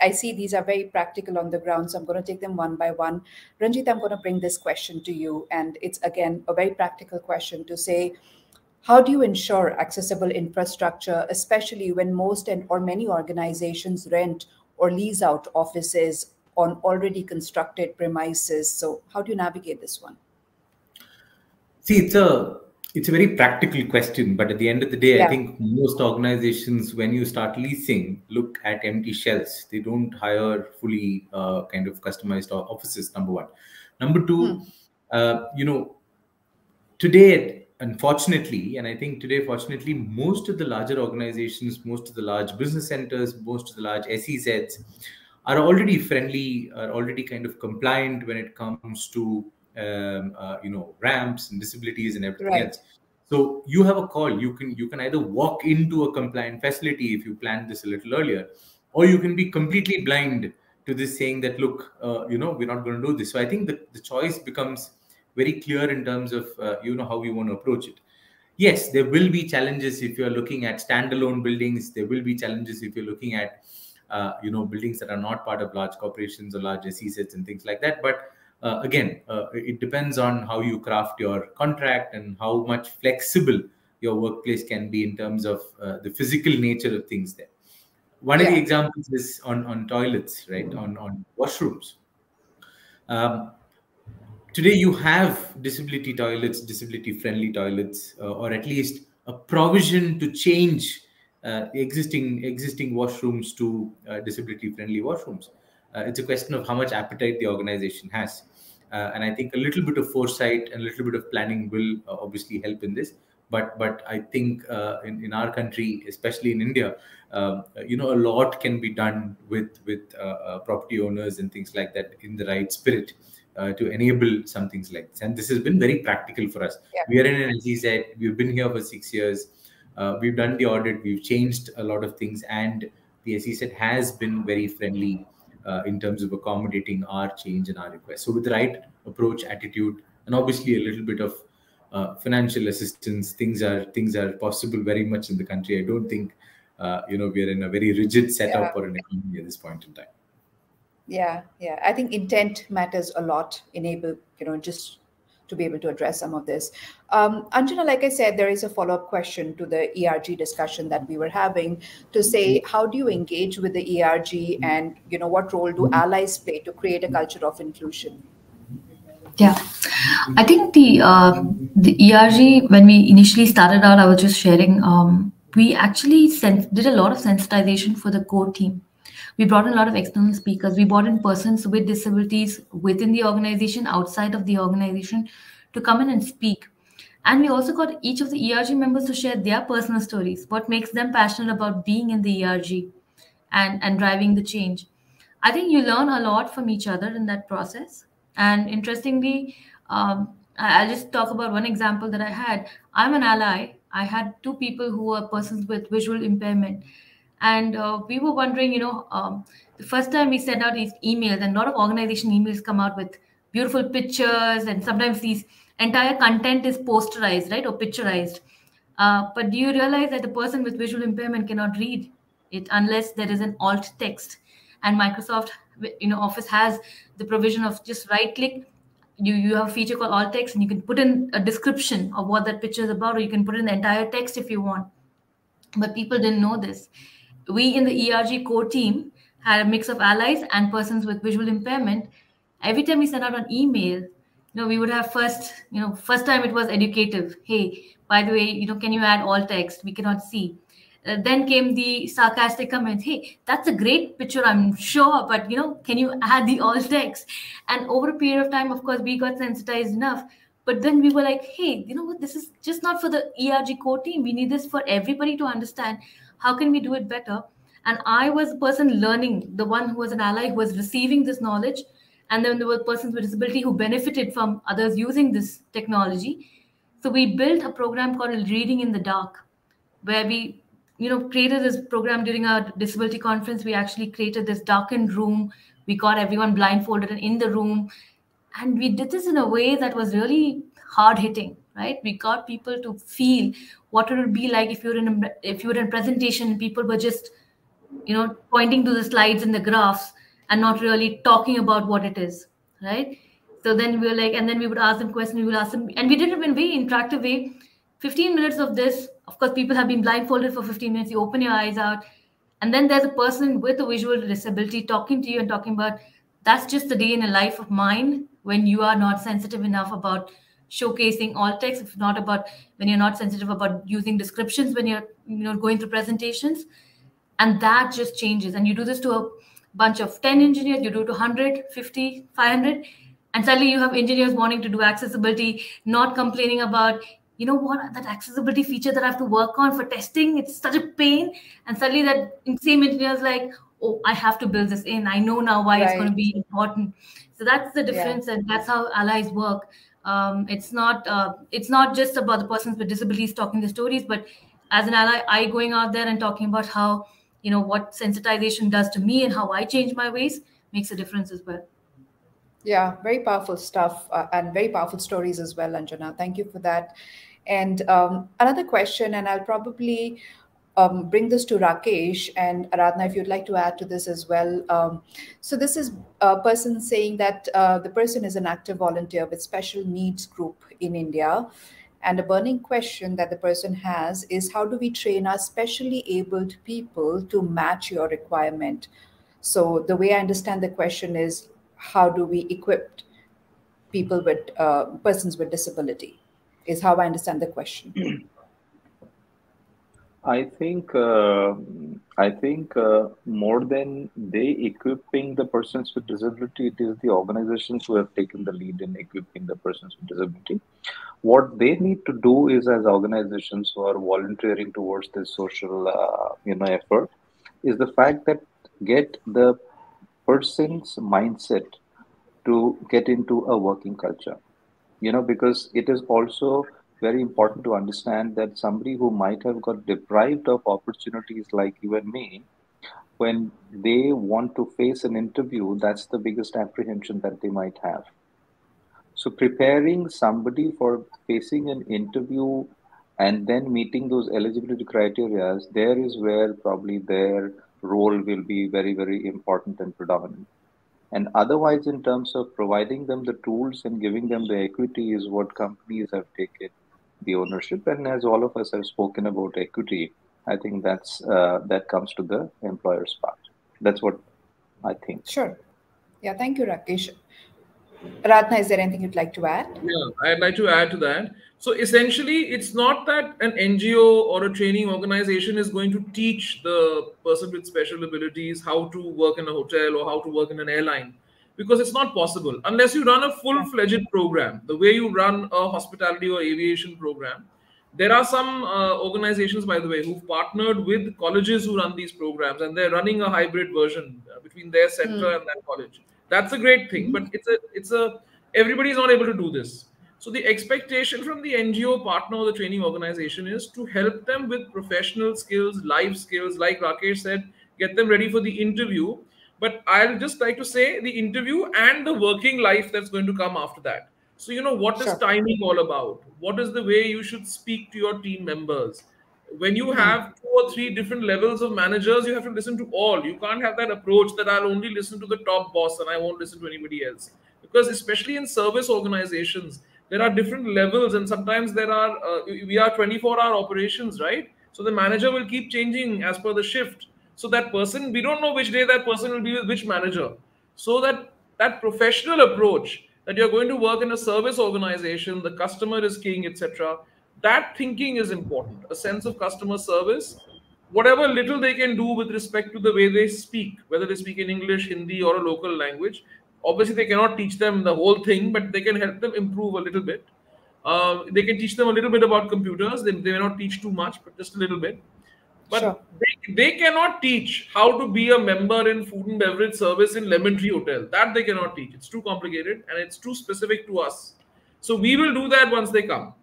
I see these are very practical on the ground, so I'm going to take them one by one. Ranjit, I'm going to bring this question to you. And it's again a very practical question to say, how do you ensure accessible infrastructure, especially when most and or many organizations rent or lease out offices on already constructed premises? So how do you navigate this one? See, it's a it's a very practical question, but at the end of the day, yeah. I think most organizations, when you start leasing, look at empty shells. They don't hire fully uh, kind of customized offices. Number one. Number two, hmm. uh, you know, today, unfortunately, and I think today, fortunately, most of the larger organizations, most of the large business centers, most of the large SEZs are already friendly, are already kind of compliant when it comes to um, uh, you know ramps and disabilities and everything right. else. So you have a call. You can you can either walk into a compliant facility if you planned this a little earlier or you can be completely blind to this saying that look uh, you know we're not going to do this. So i think the, the choice becomes very clear in terms of uh, you know how we want to approach it. Yes there will be challenges if you're looking at standalone buildings. There will be challenges if you're looking at uh, you know buildings that are not part of large corporations or large SEZs and things like that. But uh, again, uh, it depends on how you craft your contract and how much flexible your workplace can be in terms of uh, the physical nature of things there. One yeah. of the examples is on, on toilets, right? On, on washrooms. Um, today, you have disability toilets, disability friendly toilets, uh, or at least a provision to change uh, existing existing washrooms to uh, disability friendly washrooms. Uh, it's a question of how much appetite the organization has. Uh, and I think a little bit of foresight and a little bit of planning will uh, obviously help in this. But but I think in, in our country, especially in India, um, you know, a lot can be done with with property owners and things like that in the right spirit. Uh, to enable some things like this. And this has been very practical for us. Yeah. We are in an SEZ, we've been here for six years. Uh, we've done the audit, we've changed a lot of things, and the SEZ has been very friendly uh, in terms of accommodating our change and our request. So with the right approach, attitude, and obviously a little bit of uh, financial assistance, things are things are possible very much in the country. I don't think uh, you know we are in a very rigid setup yeah. or an economy at this point in time. Yeah, yeah. I think intent matters a lot. Enable, you know, just to be able to address some of this. Um, Anjana, like I said, there is a follow-up question to the ERG discussion that we were having to say, how do you engage with the ERG and, you know, what role do allies play to create a culture of inclusion? Yeah, I think the uh, the ERG when we initially started out, I was just sharing. Um, we actually sent, did a lot of sensitization for the core team we brought in a lot of external speakers. We brought in persons with disabilities within the organization, outside of the organization, to come in and speak. And we also got each of the ERG members to share their personal stories, what makes them passionate about being in the ERG and, and driving the change. I think you learn a lot from each other in that process. And interestingly, um, I'll just talk about one example that I had. I'm an ally. I had two people who were persons with visual impairment and uh, we were wondering you know um, the first time we sent out these emails and a lot of organization emails come out with beautiful pictures and sometimes these entire content is posterized right or picturized. Uh, but do you realize that a person with visual impairment cannot read it unless there is an alt text? And microsoft you know office has the provision of just right click you you have a feature called alt text and you can put in a description of what that picture is about or you can put in the entire text if you want. But people didn't know this we in the ERG core team had a mix of allies and persons with visual impairment. Every time we sent out an email, you know, we would have first, you know, first time it was educative. Hey, by the way, you know, can you add alt text? We cannot see. Uh, then came the sarcastic comment hey that's a great picture i'm sure but you know can you add the alt text and over a period of time of course we got sensitized enough but then we were like hey you know what this is just not for the erg core team we need this for everybody to understand how can we do it better? And i was the person learning the one who was an ally who was receiving this knowledge and then there were persons with disability who benefited from others using this technology. So we built a program called Reading in the Dark, where we you know created this program during our disability conference. We actually created this darkened room. We got everyone blindfolded and in the room. And we did this in a way that was really hard hitting right? We got people to feel what it would be like if you were in a, if you were in presentation people were just you know pointing to the slides and the graphs and not really talking about what it is right? So then we were like and then we would ask them questions we would ask them and we did it in a very interactive way. 15 minutes of this of course people have been blindfolded for 15 minutes. You open your eyes out and then there's a person with a visual disability talking to you and talking about that's just the day in a life of mine when you are not sensitive enough about showcasing alt text. If not about when you're not sensitive about using descriptions when you're you know going through presentations. And that just changes. And you do this to a bunch of 10 engineers you do it to 100 50 500 and suddenly you have engineers wanting to do accessibility not complaining about you know what that accessibility feature that i have to work on for testing it's such a pain. And suddenly that same engineers like oh i have to build this in. I know now why right. it's going to be important. So that's the difference yeah. and that's how allies work um, it's not uh, it's not just about the persons with disabilities talking the stories but as an ally i going out there and talking about how you know what sensitization does to me and how i change my ways makes a difference as well. Yeah very powerful stuff uh, and very powerful stories as well anjana. Thank you for that. And um, another question, and I'll probably um, bring this to Rakesh and Aradhana, if you'd like to add to this as well. Um, so this is a person saying that uh, the person is an active volunteer with special needs group in India. And a burning question that the person has is how do we train our specially abled people to match your requirement? So the way I understand the question is how do we equip people with uh, persons with disability? is how I understand the question. I think uh, I think uh, more than they equipping the persons with disability, it is the organizations who have taken the lead in equipping the persons with disability. What they need to do is, as organizations who are volunteering towards this social, uh, you know, effort, is the fact that get the person's mindset to get into a working culture you know because it is also very important to understand that somebody who might have got deprived of opportunities like you and me when they want to face an interview that's the biggest apprehension that they might have. So preparing somebody for facing an interview and then meeting those eligibility criteria there is where probably their role will be very very important and predominant. And otherwise, in terms of providing them the tools and giving them the equity, is what companies have taken the ownership. And as all of us have spoken about equity, I think that's uh, that comes to the employer's part. That's what I think. Sure. Yeah. Thank you, Rakesh. Radna, is there anything you'd like to add? Yeah, I'd like to add to that. So essentially, it's not that an NGO or a training organization is going to teach the person with special abilities how to work in a hotel or how to work in an airline, because it's not possible unless you run a full-fledged program. The way you run a hospitality or aviation program, there are some uh, organizations, by the way, who've partnered with colleges who run these programs, and they're running a hybrid version uh, between their center mm. and that college. That's a great thing, but it's a it's a everybody's not able to do this so the expectation from the NGO partner or the training organization is to help them with professional skills, life skills, like Rakesh said, get them ready for the interview. But I'll just like to say the interview and the working life that's going to come after that. So, you know, what sure. is timing all about? What is the way you should speak to your team members? When you hmm. have two or three different levels of managers, you have to listen to all. You can't have that approach that I'll only listen to the top boss and I won't listen to anybody else. Because, especially in service organizations, there are different levels and sometimes there are uh, we are 24 hour operations right so the manager will keep changing as per the shift so that person we don't know which day that person will be with which manager. So that that professional approach that you're going to work in a service organization the customer is king etc that thinking is important. A sense of customer service whatever little they can do with respect to the way they speak whether they speak in english hindi or a local language. Obviously they cannot teach them the whole thing but they can help them improve a little bit. Uh, they can teach them a little bit about computers. They, they may not teach too much but just a little bit but sure. they they cannot teach how to be a member in food and beverage service in Lemon Tree Hotel. That they cannot teach. It's too complicated and it's too specific to us. So we will do that once they come.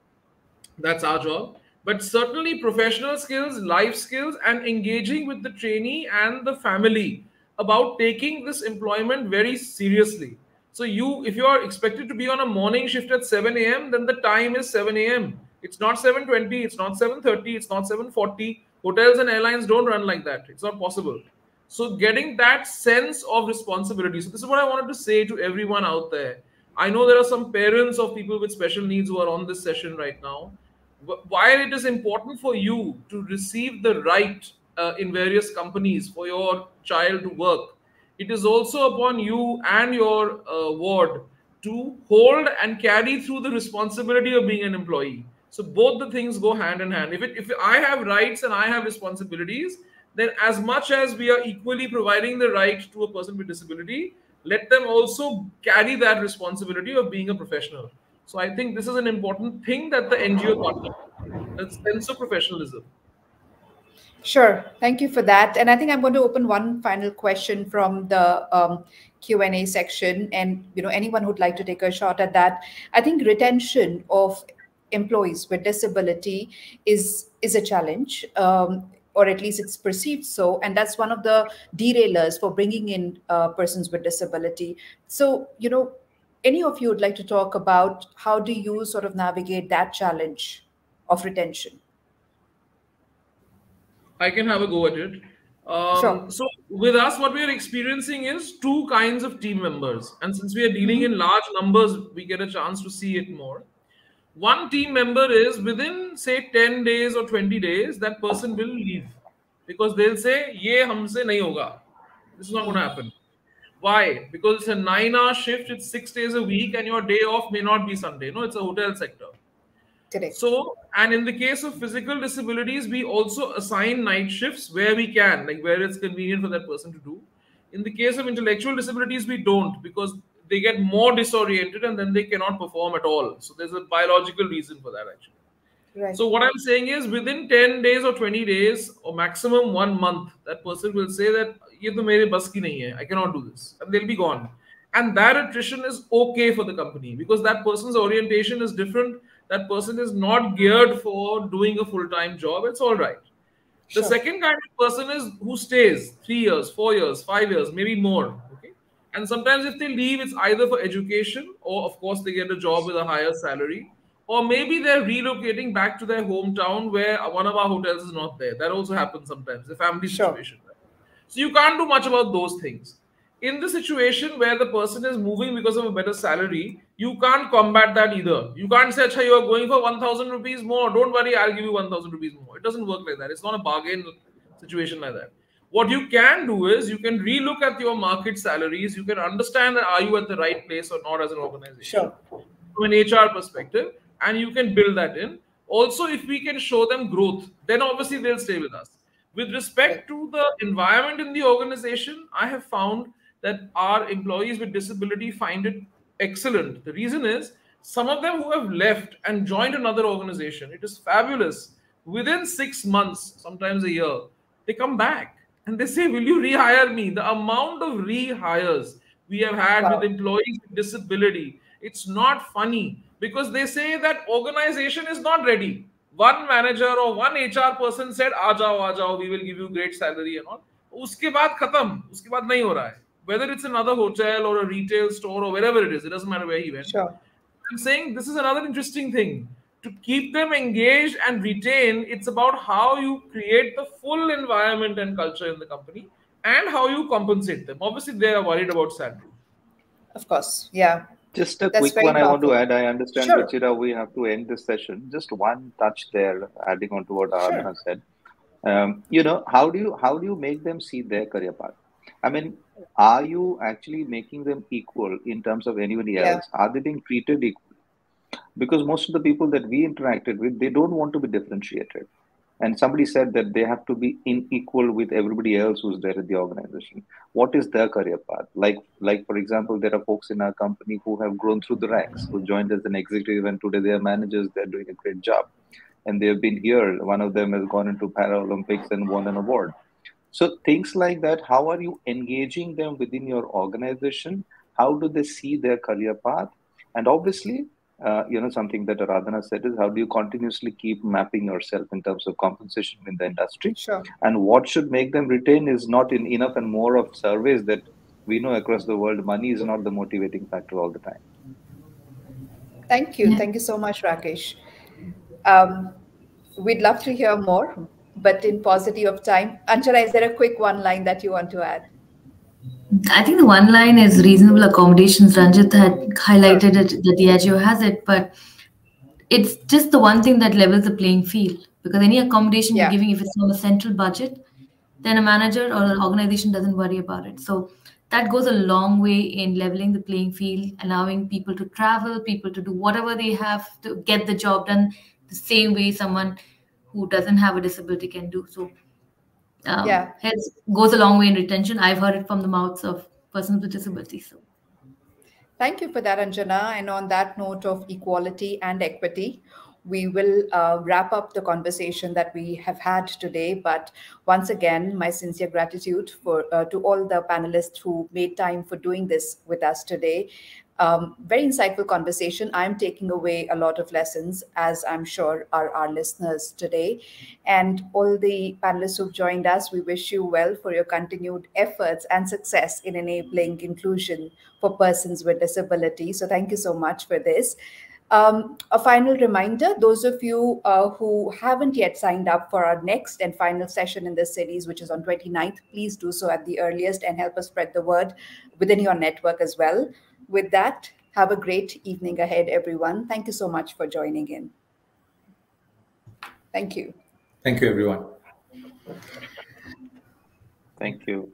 That's our job. But certainly professional skills, life skills, and engaging with the trainee and the family about taking this employment very seriously. So you, if you are expected to be on a morning shift at 7 a.m., then the time is 7 a.m. It's not 7:20. It's not 7:30. It's not 7:40 hotels and airlines don't run like that. It's not possible. So getting that sense of responsibility. So this is what i wanted to say to everyone out there. I know there are some parents of people with special needs who are on this session right now. While it is important for you to receive the right uh, in various companies for your child to work it is also upon you and your uh, ward to hold and carry through the responsibility of being an employee so both the things go hand in hand. If it, if I have rights and I have responsibilities, then as much as we are equally providing the right to a person with disability, let them also carry that responsibility of being a professional. So I think this is an important thing that the NGO got that sense of professionalism. Sure, thank you for that. And I think I'm going to open one final question from the um, Q&A section, and you know anyone who'd like to take a shot at that. I think retention of employees with disability is is a challenge um, or at least it's perceived so and that's one of the derailers for bringing in uh, persons with disability. So you know any of you would like to talk about how do you sort of navigate that challenge of retention? I can have a go at it. Um, sure. so with us what we are experiencing is two kinds of team members. And since we are dealing in large numbers we get a chance to see it more one team member is within say 10 days or 20 days that person will leave. Because they'll say ye humse nahi hoga. This is not going to happen. Why? Because it's a 9 hour shift it's 6 days a week and your day off may not be sunday. No it's a hotel sector. Correct. so and in the case of physical disabilities we also assign night shifts where we can like where it's convenient for that person to do. In the case of intellectual disabilities we don't because they get more disoriented and then they cannot perform at all. So there's a biological reason for that actually. Right. So what I'm saying is within 10 days or 20 days or maximum one month, that person will say that ye to mere bas ki nahi hai. I cannot do this. And they'll be gone. And that attrition is okay for the company because that person's orientation is different. That person is not geared for doing a full-time job. It's all right. The sure. second kind of person is who stays three years, four years, five years, maybe more. And sometimes if they leave, it's either for education or, of course, they get a job with a higher salary. Or maybe they're relocating back to their hometown where one of our hotels is not there. That also happens sometimes, the family sure. situation. So you can't do much about those things. In the situation where the person is moving because of a better salary, you can't combat that either. You can't say, Acha, you are going for 1,000 rupees more. Don't worry, I'll give you 1,000 rupees more. It doesn't work like that. It's not a bargain situation like that what you can do is you can relook at your market salaries. You can understand that are you at the right place or not as an organization. Sure. from an hr perspective and you can build that in. Also if we can show them growth then obviously they'll stay with us. With respect to the environment in the organization i have found that our employees with disability find it excellent. The reason is some of them who have left and joined another organization it is fabulous. Within 6 months sometimes a year they come back and they say, Will you rehire me? The amount of rehires we have had wow. with employees with disability, it's not funny because they say that organization is not ready. One manager or one HR person said, "Aa jao, aa jao, we will give you great salary and all." उसके बाद खत्म उसके बाद नहीं हो रहा है whether it's another hotel or a retail store or wherever it is it doesn't matter where he went sure. i'm saying this is another interesting thing to keep them engaged and retain, it's about how you create the full environment and culture in the company and how you compensate them. Obviously, they are worried about salary. Of course, yeah. Just a That's quick one powerful. I want to add. I understand, sure. Ruchira, we have to end this session. Just one touch there, adding on to what sure. said. Um, you know, how do you how do you make them see their career path? I mean, are you actually making them equal in terms of anybody else? Yeah. Are they being treated equal? Because most of the people that we interacted with they don't want to be differentiated. And somebody said that they have to be in equal with everybody else who's there at the organization. What is their career path? Like like for example there are folks in our company who have grown through the ranks who joined as an executive and today they are managers they're doing a great job. And they've been here. One of them has gone into paralympics and won an award. So things like that, how are you engaging them within your organization? How do they see their career path? And obviously, uh, you know, something that Aradhana said is how do you continuously keep mapping yourself in terms of compensation in the industry? Sure. And what should make them retain is not in enough and more of surveys that we know across the world money is not the motivating factor all the time. Thank you. Thank you so much, Rakesh. Um, we'd love to hear more, but in paucity of time, Anjana, is there a quick one line that you want to add? I think the one line is reasonable accommodations. Ranjit had highlighted it that Diageo has it, but it's just the one thing that levels the playing field. Because any accommodation Yeah. you're giving, if it's from a central budget, then a manager or an organization doesn't worry about it. So that goes a long way in leveling the playing field, allowing people to travel, people to do whatever they have to get the job done the same way someone who doesn't have a disability can do. So um, Yeah. goes a long way in retention. I've heard it from the mouths of persons with disabilities. So Thank you for that, Anjana. And on that note of equality and equity, we will uh, wrap up the conversation that we have had today. But once again, my sincere gratitude for uh, to all the panelists who made time for doing this with us today. Um, very insightful conversation. I'm taking away a lot of lessons, as I'm sure are our listeners today. And all the panelists who've joined us, we wish you well for your continued efforts and success in enabling inclusion for persons with disability. So thank you so much for this. Um, a final reminder those of you uh, who haven't yet signed up for our next and final session in this series, which is on 29th, please do so at the earliest and help us spread the word within your network as well. With that, have a great evening ahead, everyone. Thank you so much for joining in. Thank you. Thank you, everyone. Thank you.